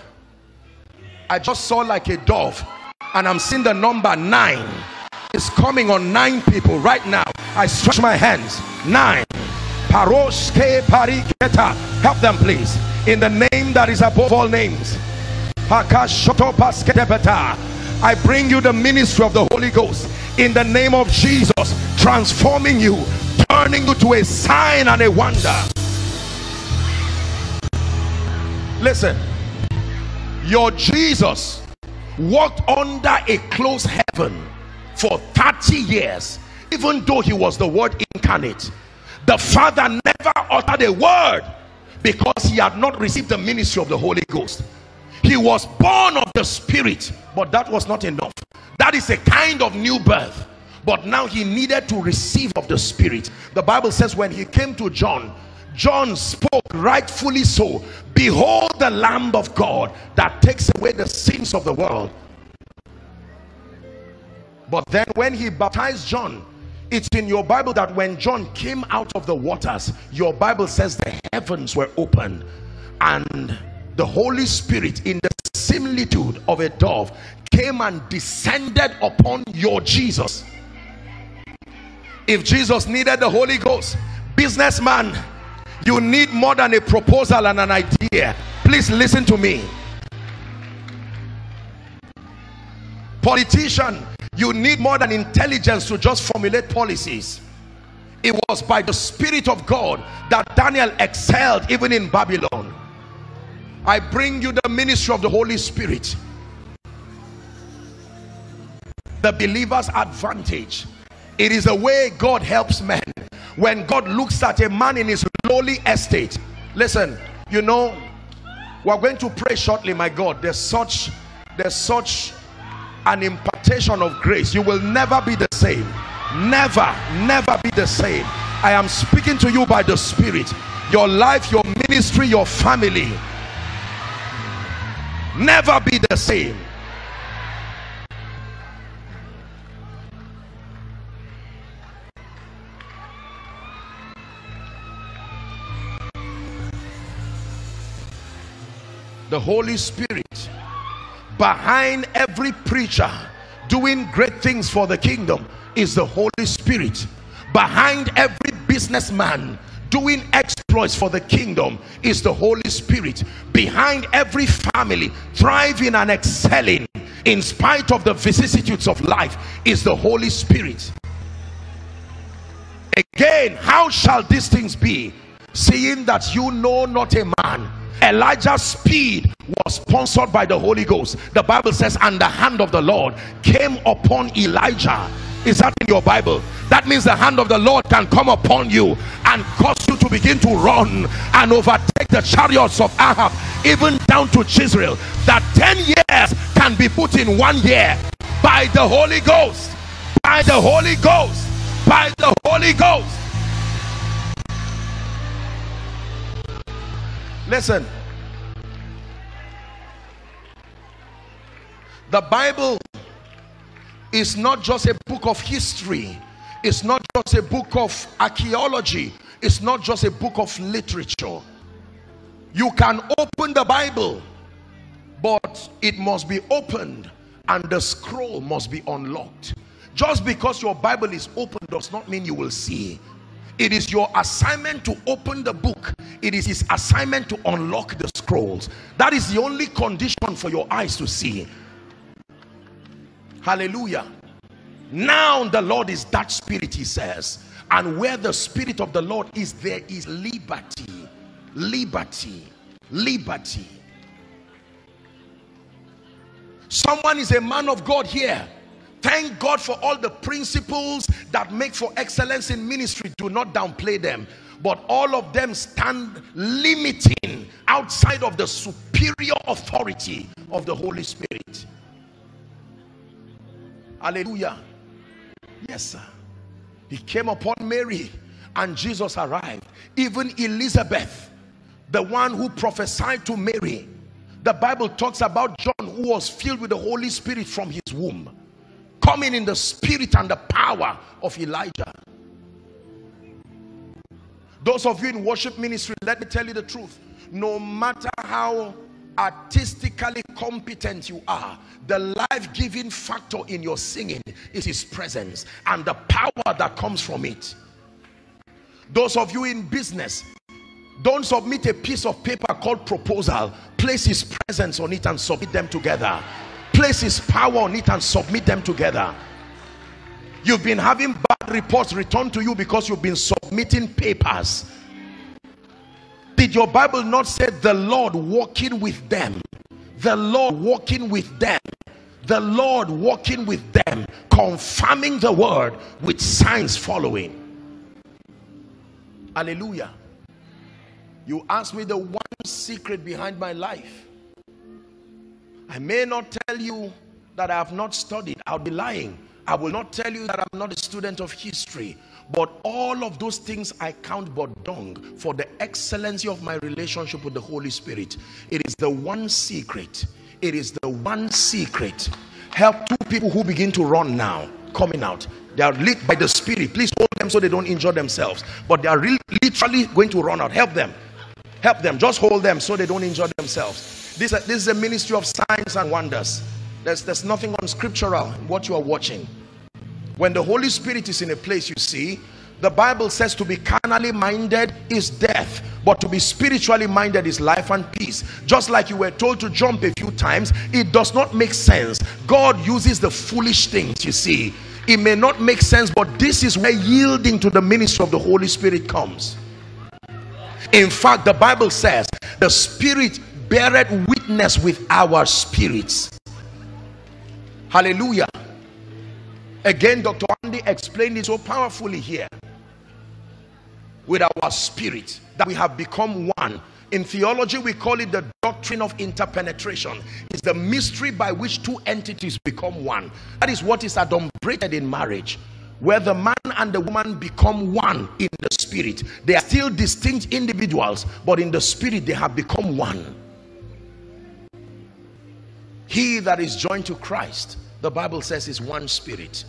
I just saw like a dove and I'm seeing the number nine is coming on nine people right now. I stretch my hands. Nine. Paroske pariketa. Help them, please. In the name that is above all names. I bring you the ministry of the Holy Ghost in the name of Jesus, transforming you turning you to a sign and a wonder. Listen your jesus walked under a closed heaven for 30 years even though he was the word incarnate. The father never uttered a word because he had not received the ministry of the holy ghost. He was born of the spirit but that was not enough. That is a kind of new birth. But now he needed to receive of the spirit. The bible says when he came to john john spoke rightfully so. Behold the lamb of god that takes away the sins of the world. But then when he baptized john it's in your bible that when john came out of the waters your bible says the heavens were open and the holy spirit in the similitude of a dove came and descended upon your jesus. If Jesus needed the Holy Ghost businessman you need more than a proposal and an idea. Please listen to me. Politician you need more than intelligence to just formulate policies. It was by the spirit of God that Daniel excelled even in Babylon I bring you the ministry of the Holy Spirit. The believer's advantage. It is the way God helps men. When God looks at a man in his lowly estate. Listen you know we're going to pray shortly my God. There's such there's such an impartation of grace. You will never be the same. Never never be the same. I am speaking to you by the spirit. Your life your ministry your family never be the same. The Holy Spirit behind every preacher doing great things for the kingdom is the Holy Spirit behind every businessman doing exploits for the kingdom is the Holy Spirit behind every family thriving and excelling in spite of the vicissitudes of life is the Holy Spirit again how shall these things be seeing that you know not a man Elijah's speed was sponsored by the Holy Ghost. The Bible says, and the hand of the Lord came upon Elijah. Is that in your Bible? That means the hand of the Lord can come upon you and cause you to begin to run and overtake the chariots of Ahab, even down to Jezreel. That 10 years can be put in one year by the Holy Ghost. By the Holy Ghost. By the Holy Ghost. Listen. The Bible is not just a book of history. It's not just a book of archaeology. It's not just a book of literature. You can open the Bible, but it must be opened and the scroll must be unlocked. Just because your Bible is open does not mean you will see. It is your assignment to open the book. It is his assignment to unlock the scrolls. That is the only condition for your eyes to see. Hallelujah. Now the Lord is that spirit, he says. And where the spirit of the Lord is, there is liberty. Liberty. Liberty. Someone is a man of God here Thank God for all the principles that make for excellence in ministry. Do not downplay them. But all of them stand limiting outside of the superior authority of the Holy Spirit. Hallelujah. Yes, sir. He came upon Mary and Jesus arrived. Even Elizabeth, the one who prophesied to Mary, the Bible talks about John who was filled with the Holy Spirit from his womb coming in the spirit and the power of Elijah. Those of you in worship ministry, let me tell you the truth. No matter how artistically competent you are, the life-giving factor in your singing is his presence and the power that comes from it. Those of you in business, don't submit a piece of paper called proposal. Place his presence on it and submit them together place his power on it and submit them together you've been having bad reports returned to you because you've been submitting papers did your bible not say the lord walking with them the lord walking with them the lord walking with them confirming the word with signs following hallelujah you ask me the one secret behind my life I may not tell you that I have not studied. I'll be lying. I will not tell you that I'm not a student of history. But all of those things I count but dung for the excellency of my relationship with the Holy Spirit. It is the one secret. It is the one secret. Help two people who begin to run now, coming out. They are lit by the Spirit. Please hold them so they don't injure themselves. But they are really, literally going to run out. Help them. Help them. Just hold them so they don't injure themselves. This, this is a ministry of signs and wonders. There's, there's nothing unscriptural in what you are watching. When the Holy Spirit is in a place, you see, the Bible says to be carnally minded is death, but to be spiritually minded is life and peace. Just like you were told to jump a few times, it does not make sense. God uses the foolish things, you see. It may not make sense, but this is where yielding to the ministry of the Holy Spirit comes. In fact, the Bible says the Spirit beareth witness with our spirits hallelujah again dr andy explained it so powerfully here. With our spirit that we have become one. In theology we call it the doctrine of interpenetration. It's the mystery by which two entities become one. That is what is adumbrated in marriage. Where the man and the woman become one in the spirit. They are still distinct individuals but in the spirit they have become one. He that is joined to Christ, the Bible says is one spirit.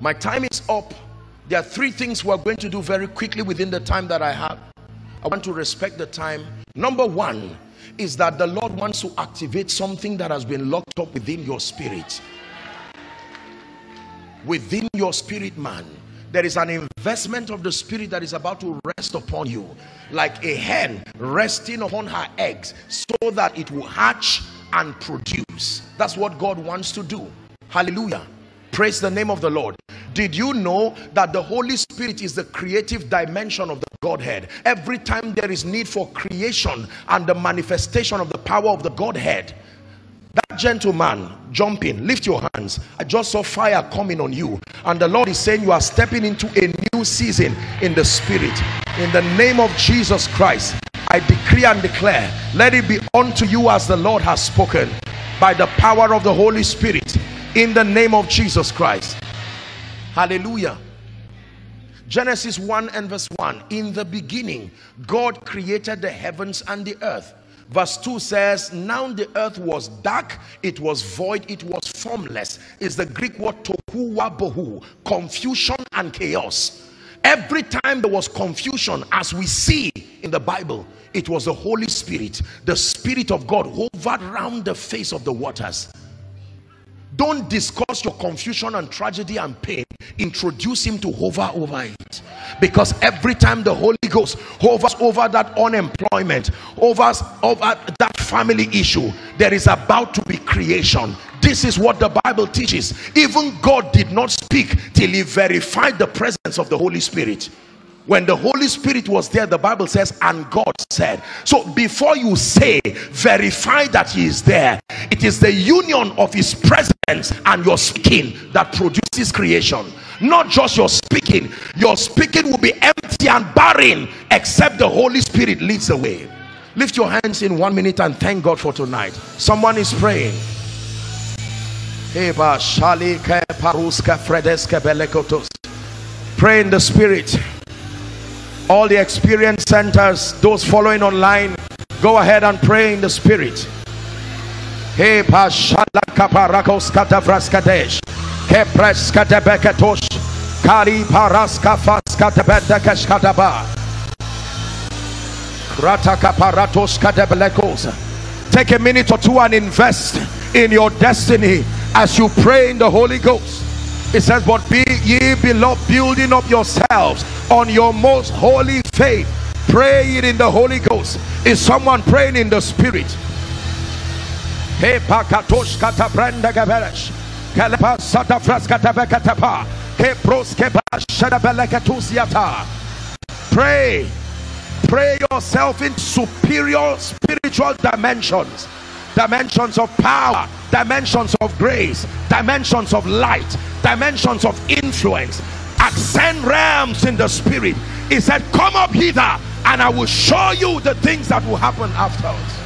My time is up. There are three things we're going to do very quickly within the time that I have. I want to respect the time. Number one is that the Lord wants to activate something that has been locked up within your spirit. Within your spirit man there is an investment of the spirit that is about to rest upon you like a hen resting upon her eggs so that it will hatch and produce. That's what God wants to do. Hallelujah. Praise the name of the Lord. Did you know that the Holy Spirit is the creative dimension of the Godhead? Every time there is need for creation and the manifestation of the power of the Godhead, that gentleman jumping lift your hands. I just saw fire coming on you. And the lord is saying you are stepping into a new season in the spirit. In the name of jesus christ i decree and declare let it be unto you as the lord has spoken by the power of the holy spirit in the name of jesus christ. Hallelujah. Genesis 1 and verse 1 in the beginning god created the heavens and the earth. Verse 2 says now the earth was dark it was void it was formless. Is the greek word tohu wabohu confusion and chaos. Every time there was confusion as we see in the bible it was the holy spirit the spirit of god hovered around the face of the waters. Don't discuss your confusion and tragedy and pain. Introduce him to hover over it. Because every time the Holy Ghost hovers over that unemployment overs over that family issue there is about to be creation. This is what the Bible teaches. Even God did not speak till he verified the presence of the Holy Spirit when the Holy Spirit was there the Bible says and God said. So before you say verify that he is there it is the union of his presence and your speaking that produces creation. Not just your speaking. Your speaking will be empty and barren except the Holy Spirit leads the way. Lift your hands in one minute and thank God for tonight. Someone is praying. Pray in the spirit all the experience centers those following online go ahead and pray in the spirit. Hey pashala kaparakos katavraskadesh kepreska debeketosh kari paraska faska debedekesh kadaba rataka paratos take a minute or two and invest in your destiny as you pray in the Holy Ghost it says but be ye beloved building up yourselves on your most holy faith pray it in the Holy Ghost. Is someone praying in the spirit? Pray. Pray yourself in superior spiritual dimensions dimensions of power dimensions of grace dimensions of light dimensions of influence. Ascend realms in the spirit. He said come up hither and i will show you the things that will happen afterwards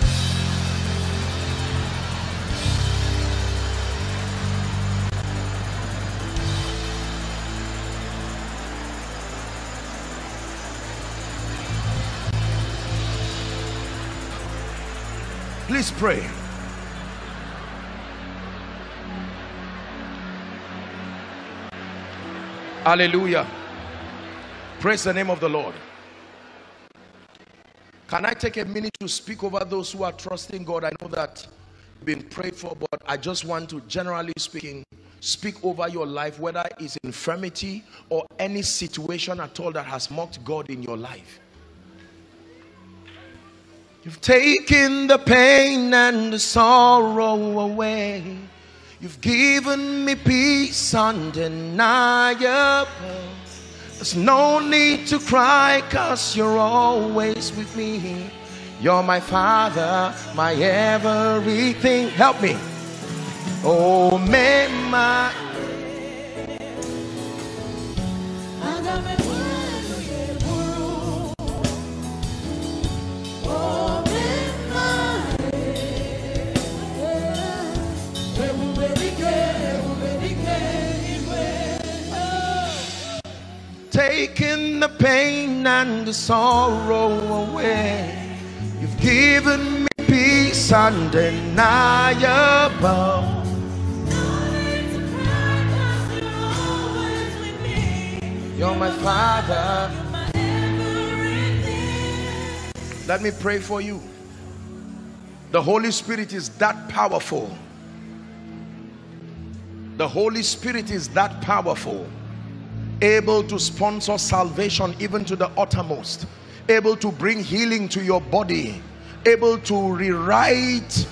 please pray. Hallelujah. Praise the name of the lord. Can i take a minute to speak over those who are trusting god? I know that been prayed for but i just want to generally speaking speak over your life whether it's infirmity or any situation at all that has mocked god in your life you've taken the pain and the sorrow away You've given me peace undeniable. There's no need to cry cause you're always with me. You're my father, my everything. Help me. Oh, man, my. Taken the pain and the sorrow away. You've given me peace undeniable. You're my father. Let me pray for you. The Holy Spirit is that powerful. The Holy Spirit is that powerful able to sponsor salvation even to the uttermost able to bring healing to your body able to rewrite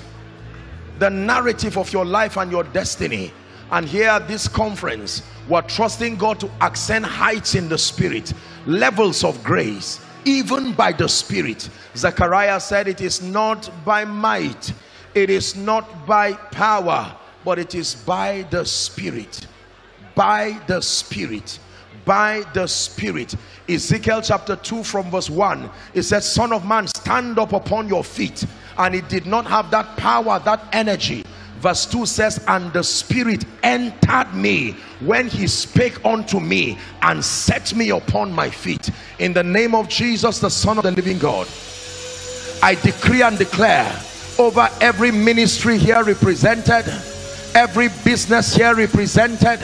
the narrative of your life and your destiny. And here at this conference we're trusting God to ascend heights in the spirit levels of grace even by the spirit. Zechariah said it is not by might it is not by power but it is by the spirit by the spirit by the spirit. Ezekiel chapter 2 from verse 1 it says son of man stand up upon your feet. And it did not have that power that energy. Verse 2 says and the spirit entered me when he spake unto me and set me upon my feet. In the name of jesus the son of the living god i decree and declare over every ministry here represented every business here represented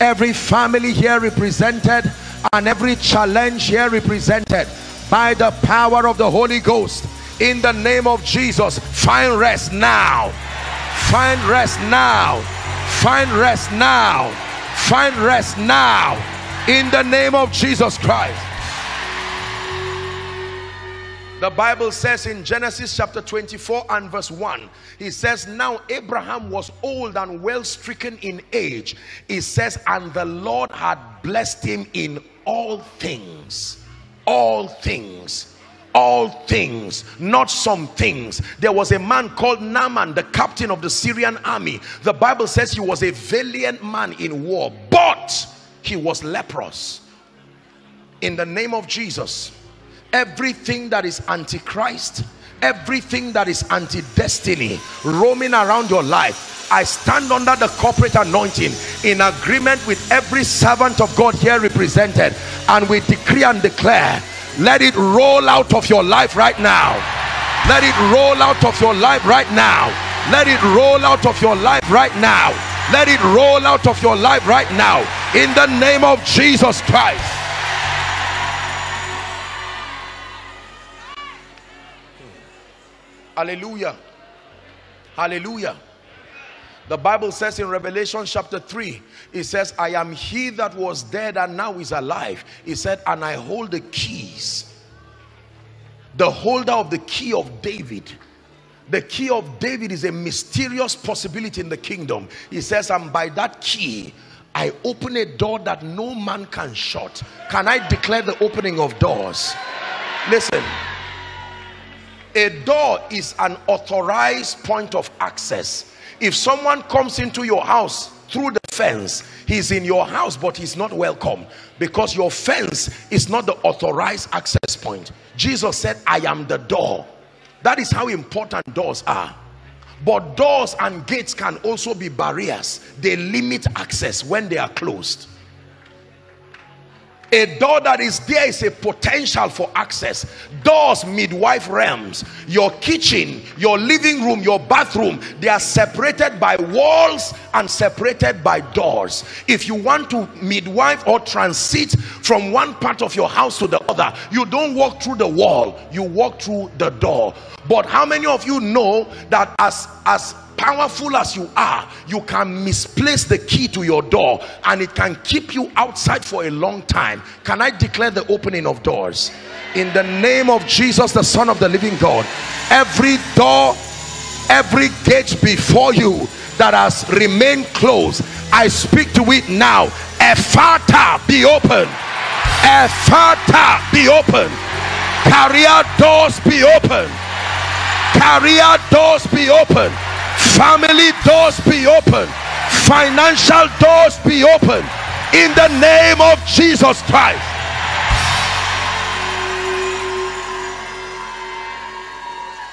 every family here represented and every challenge here represented by the power of the Holy Ghost. In the name of Jesus find rest now. Find rest now. Find rest now. Find rest now. In the name of Jesus Christ the Bible says in Genesis chapter 24 and verse 1, he says, Now Abraham was old and well stricken in age. He says, And the Lord had blessed him in all things. All things all things not some things there was a man called Naaman the captain of the Syrian army the Bible says he was a valiant man in war but he was leprous in the name of Jesus everything that is antichrist everything that is anti-destiny roaming around your life i stand under the corporate anointing in agreement with every servant of god here represented and we decree and declare let it roll out of your life right now. Let it roll out of your life right now. Let it roll out of your life right now. Let it roll out of your life right now. In the name of jesus christ Hallelujah. Hallelujah. The Bible says in Revelation chapter 3, it says, I am he that was dead and now is alive. He said, and I hold the keys. The holder of the key of David. The key of David is a mysterious possibility in the kingdom. He says, and by that key, I open a door that no man can shut. Can I declare the opening of doors? Listen, a door is an authorized point of access. If someone comes into your house through the fence he's in your house but he's not welcome because your fence is not the authorized access point. Jesus said i am the door. That is how important doors are. But doors and gates can also be barriers. They limit access when they are closed a door that is there is a potential for access. Doors midwife realms your kitchen your living room your bathroom they are separated by walls and separated by doors. If you want to midwife or transit from one part of your house to the other you don't walk through the wall you walk through the door. But how many of you know that as as powerful as you are you can misplace the key to your door and it can keep you outside for a long time. Can i declare the opening of doors? In the name of jesus the son of the living god every door every gate before you that has remained closed i speak to it now. Ephata be open. Ephata be open. Career doors be open. Career doors be open family doors be open. Financial doors be open. In the name of jesus christ.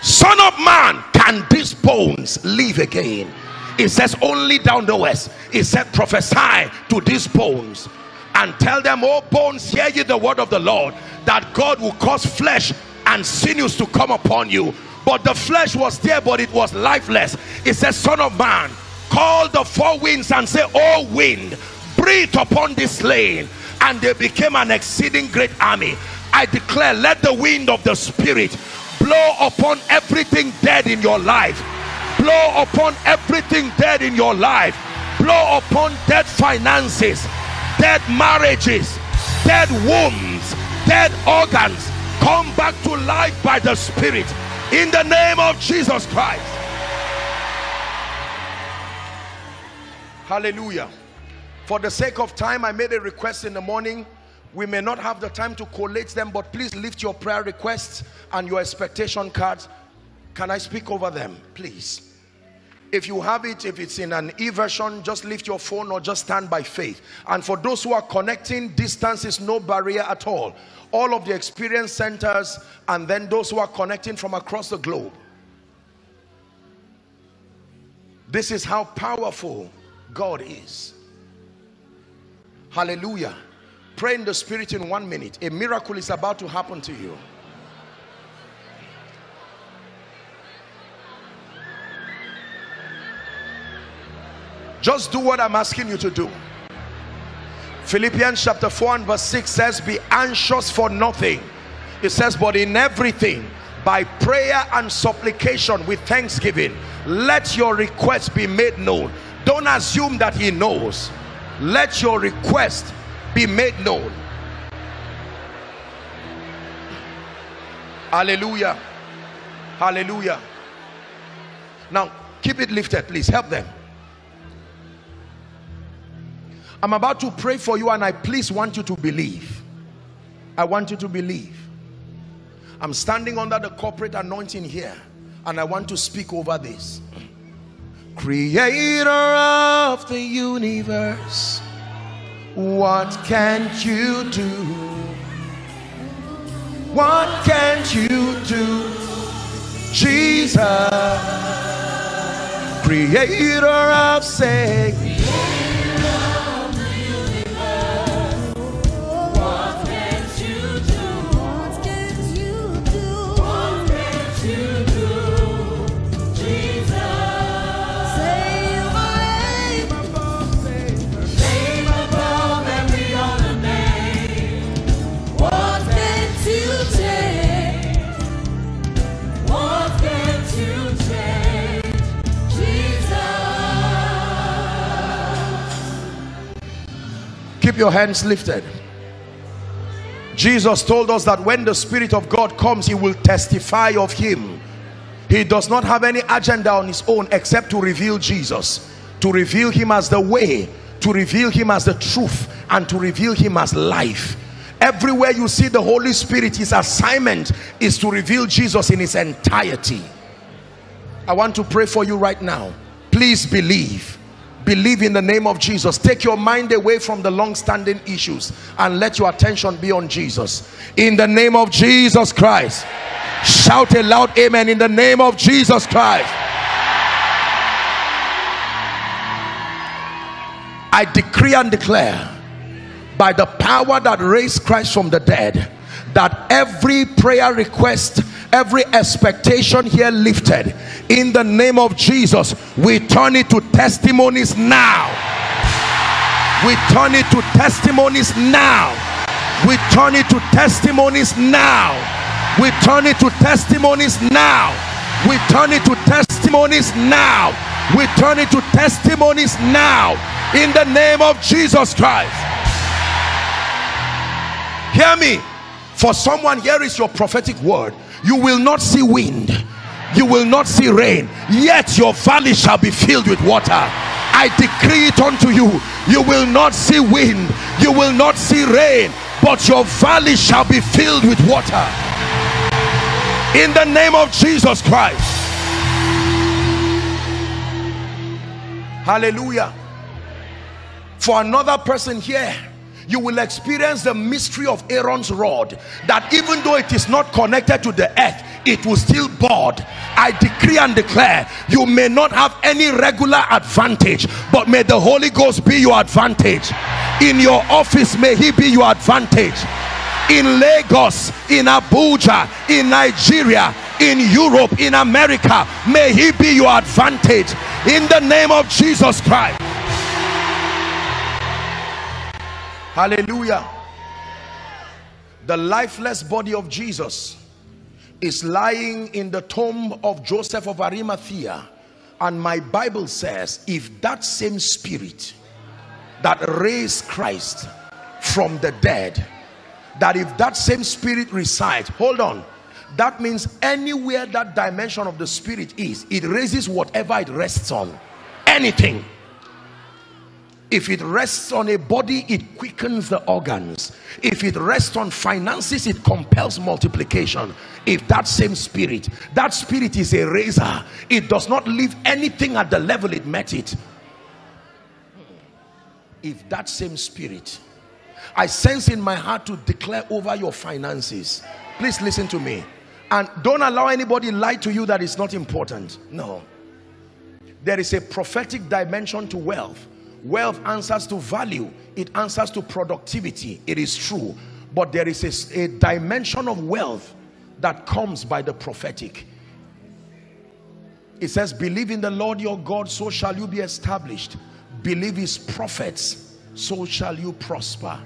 Son of man can these bones live again? It says only down the west. It said prophesy to these bones and tell them oh bones hear ye the word of the lord that god will cause flesh and sinews to come upon you but the flesh was there but it was lifeless. It says son of man call the four winds and say oh wind breathe upon this lane and they became an exceeding great army. I declare let the wind of the spirit blow upon everything dead in your life. Blow upon everything dead in your life. Blow upon dead finances dead marriages dead wombs dead organs. Come back to life by the spirit in the name of Jesus Christ. Hallelujah. For the sake of time, I made a request in the morning. We may not have the time to collate them, but please lift your prayer requests and your expectation cards. Can I speak over them, please? If you have it, if it's in an e-version, just lift your phone or just stand by faith. And for those who are connecting, distance is no barrier at all. All of the experience centers and then those who are connecting from across the globe. This is how powerful God is. Hallelujah. Pray in the spirit in one minute. A miracle is about to happen to you. Just do what I'm asking you to do. Philippians chapter 4 and verse 6 says, Be anxious for nothing. It says, But in everything, by prayer and supplication with thanksgiving, let your requests be made known. Don't assume that he knows. Let your request be made known. Hallelujah. Hallelujah. Now keep it lifted please. Help them i'm about to pray for you and i please want you to believe i want you to believe i'm standing under the corporate anointing here and i want to speak over this Creator of the universe, what can't you do? What can't you do? Jesus, Creator of Satan. Keep your hands lifted. Jesus told us that when the Spirit of God comes he will testify of him. He does not have any agenda on his own except to reveal Jesus to reveal him as the way to reveal him as the truth and to reveal him as life. Everywhere you see the Holy Spirit his assignment is to reveal Jesus in his entirety. I want to pray for you right now. Please believe believe in the name of Jesus. Take your mind away from the long-standing issues and let your attention be on Jesus. In the name of Jesus Christ. Shout a loud amen in the name of Jesus Christ. I decree and declare by the power that raised Christ from the dead that every prayer request every expectation here lifted. In the name of Jesus we turn it to testimonies now. We turn it to testimonies now. We turn it to testimonies now. We turn it to testimonies now. We turn it to testimonies now. We turn it to testimonies now. In the name of Jesus Christ. Hear me. For someone here is your prophetic word you will not see wind. You will not see rain. Yet your valley shall be filled with water. I decree it unto you. You will not see wind. You will not see rain. But your valley shall be filled with water. In the name of jesus christ. Hallelujah. For another person here you will experience the mystery of Aaron's rod that even though it is not connected to the earth it will still board. I decree and declare you may not have any regular advantage but may the Holy Ghost be your advantage. In your office may he be your advantage. In Lagos in Abuja in Nigeria in Europe in America may he be your advantage. In the name of Jesus Christ hallelujah. The lifeless body of Jesus is lying in the tomb of Joseph of Arimathea and my Bible says if that same spirit that raised Christ from the dead that if that same spirit resides hold on that means anywhere that dimension of the spirit is it raises whatever it rests on. Anything if it rests on a body it quickens the organs. If it rests on finances it compels multiplication. If that same spirit that spirit is a razor. It does not leave anything at the level it met it. If that same spirit I sense in my heart to declare over your finances. Please listen to me. And don't allow anybody lie to you that it's not important. No. There is a prophetic dimension to wealth wealth answers to value. It answers to productivity. It is true. But there is a, a dimension of wealth that comes by the prophetic. It says believe in the lord your god so shall you be established. Believe his prophets so shall you prosper.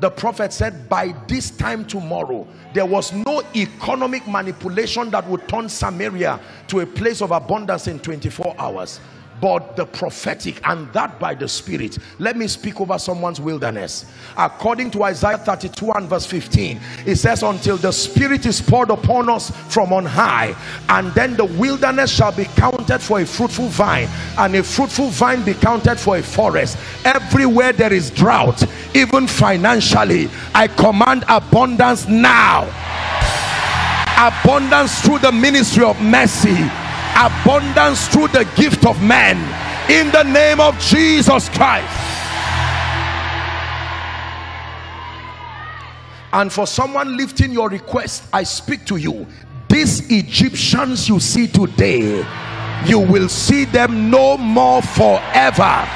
The prophet said by this time tomorrow there was no economic manipulation that would turn Samaria to a place of abundance in 24 hours but the prophetic and that by the spirit. Let me speak over someone's wilderness. According to isaiah 32 and verse 15 it says until the spirit is poured upon us from on high and then the wilderness shall be counted for a fruitful vine and a fruitful vine be counted for a forest. Everywhere there is drought even financially i command abundance now. Abundance through the ministry of mercy abundance through the gift of man in the name of Jesus Christ. And for someone lifting your request I speak to you. These Egyptians you see today you will see them no more forever.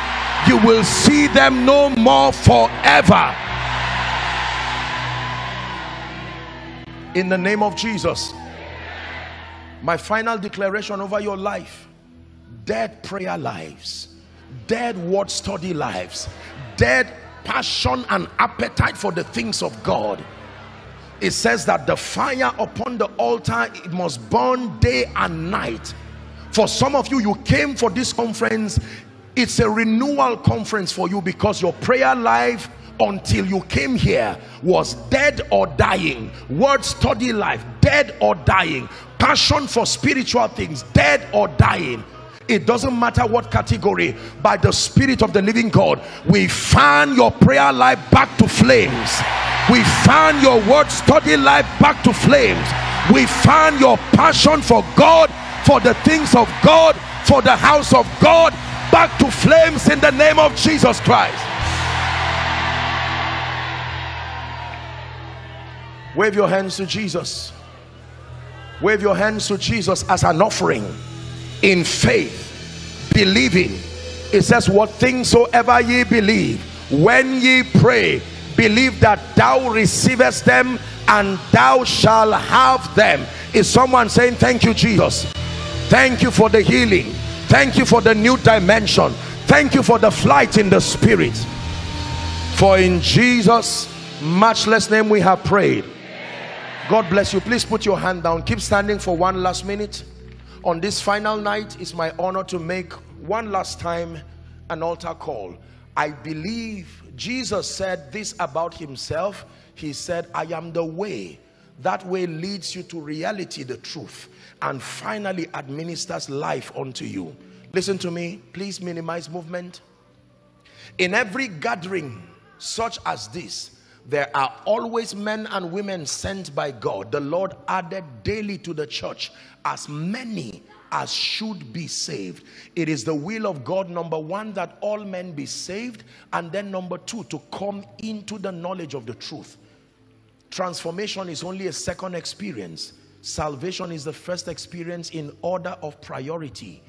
You will see them no more forever. In the name of Jesus my final declaration over your life. Dead prayer lives. Dead word study lives. Dead passion and appetite for the things of God. It says that the fire upon the altar it must burn day and night. For some of you you came for this conference. It's a renewal conference for you because your prayer life until you came here was dead or dying. Word study life dead or dying passion for spiritual things dead or dying. It doesn't matter what category by the spirit of the living god we fan your prayer life back to flames. We fan your word study life back to flames. We fan your passion for god for the things of god for the house of god back to flames in the name of jesus christ. Wave your hands to jesus wave your hands to Jesus as an offering in faith believing. It says what things soever ye believe when ye pray believe that thou receivest them and thou shalt have them. Is someone saying thank you Jesus. Thank you for the healing. Thank you for the new dimension. Thank you for the flight in the spirit. For in Jesus matchless name we have prayed God bless you. Please put your hand down. Keep standing for one last minute. On this final night, it's my honor to make one last time an altar call. I believe Jesus said this about himself. He said, I am the way. That way leads you to reality, the truth, and finally administers life unto you. Listen to me. Please minimize movement. In every gathering such as this, there are always men and women sent by God. The Lord added daily to the church as many as should be saved. It is the will of God, number one, that all men be saved, and then number two, to come into the knowledge of the truth. Transformation is only a second experience. Salvation is the first experience in order of priority.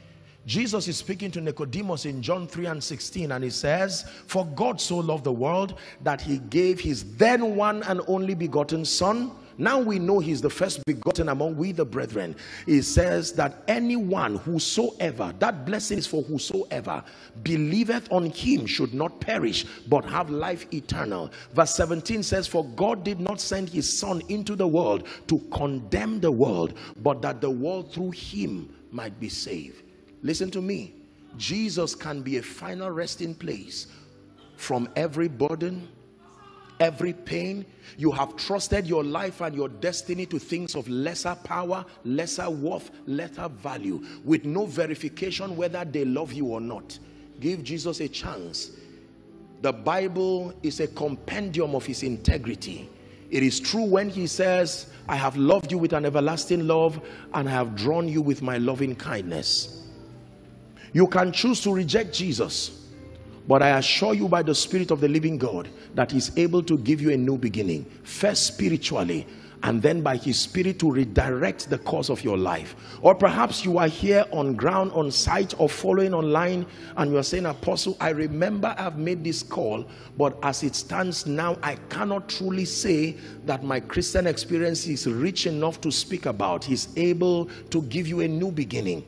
Jesus is speaking to Nicodemus in John 3 and 16 and he says, For God so loved the world that he gave his then one and only begotten son. Now we know he's the first begotten among we the brethren. He says that anyone whosoever, that blessing is for whosoever, believeth on him should not perish but have life eternal. Verse 17 says, For God did not send his son into the world to condemn the world, but that the world through him might be saved. Listen to me. Jesus can be a final resting place from every burden, every pain. You have trusted your life and your destiny to things of lesser power, lesser worth, lesser value, with no verification whether they love you or not. give Jesus a chance. The Bible is a compendium of his integrity. It is true when he says, I have loved you with an everlasting love and I have drawn you with my loving kindness. You can choose to reject Jesus, but I assure you by the Spirit of the living God that he's able to give you a new beginning. First spiritually, and then by his spirit to redirect the course of your life. Or perhaps you are here on ground on site or following online and you are saying apostle i remember i've made this call but as it stands now i cannot truly say that my christian experience is rich enough to speak about. He's able to give you a new beginning.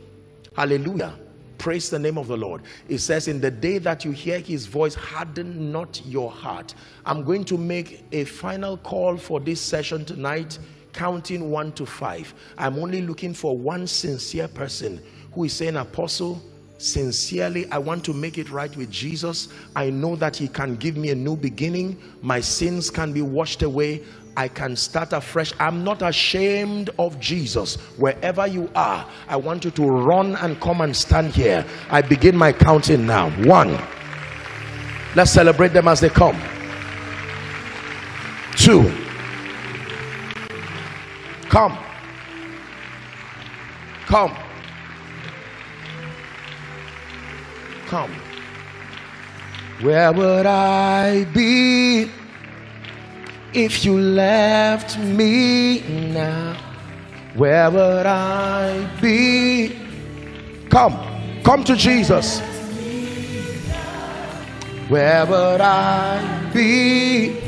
Hallelujah praise the name of the lord. It says in the day that you hear his voice harden not your heart. I'm going to make a final call for this session tonight counting one to five. I'm only looking for one sincere person who is saying apostle sincerely i want to make it right with jesus. I know that he can give me a new beginning. My sins can be washed away I can start afresh. I'm not ashamed of Jesus. Wherever you are, I want you to run and come and stand here. I begin my counting now. One. Let's celebrate them as they come. Two. Come. Come. Come. Where would I be? If you left me now, where would I be? Come, come to Jesus. Where would I be?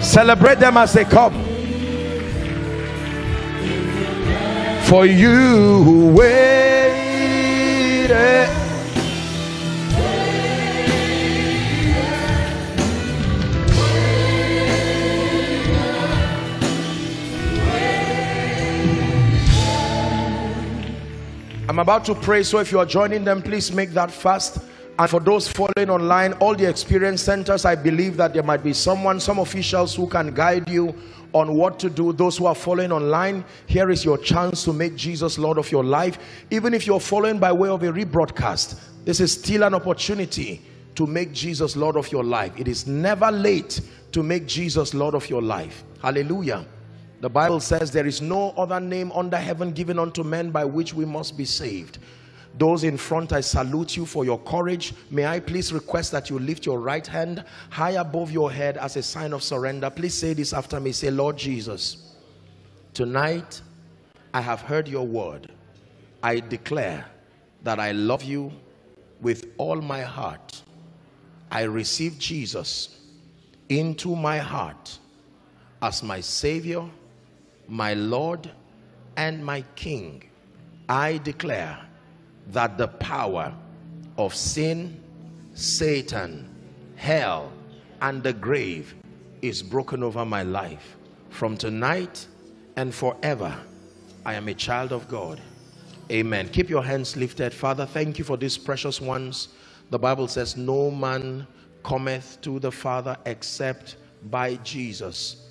Celebrate them as they come. For you waited. I'm about to pray, so if you are joining them, please make that fast. And for those following online, all the experience centers, I believe that there might be someone, some officials who can guide you on what to do. Those who are following online, here is your chance to make Jesus Lord of your life. Even if you're following by way of a rebroadcast, this is still an opportunity to make Jesus Lord of your life. It is never late to make Jesus Lord of your life. Hallelujah. The Bible says there is no other name under heaven given unto men by which we must be saved. Those in front, I salute you for your courage. May I please request that you lift your right hand high above your head as a sign of surrender. Please say this after me. Say, Lord Jesus, tonight I have heard your word. I declare that I love you with all my heart. I receive Jesus into my heart as my Savior my Lord and my King, I declare that the power of sin, Satan, hell, and the grave is broken over my life. From tonight and forever, I am a child of God. Amen. Keep your hands lifted. Father, thank you for these precious ones. The Bible says, No man cometh to the Father except by Jesus.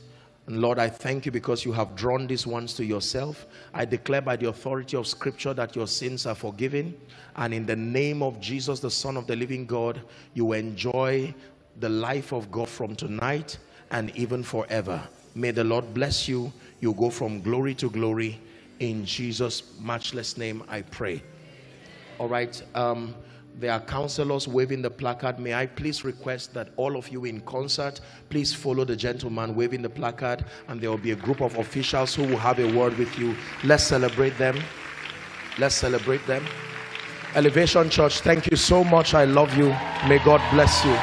Lord, I thank you because you have drawn these ones to yourself. I declare by the authority of scripture that your sins are forgiven. And in the name of Jesus, the Son of the living God, you enjoy the life of God from tonight and even forever. May the Lord bless you. You go from glory to glory. In Jesus' matchless name, I pray. All right. Um, there are counselors waving the placard. May I please request that all of you in concert, please follow the gentleman waving the placard and there will be a group of officials who will have a word with you. Let's celebrate them. Let's celebrate them. Elevation Church, thank you so much. I love you. May God bless you.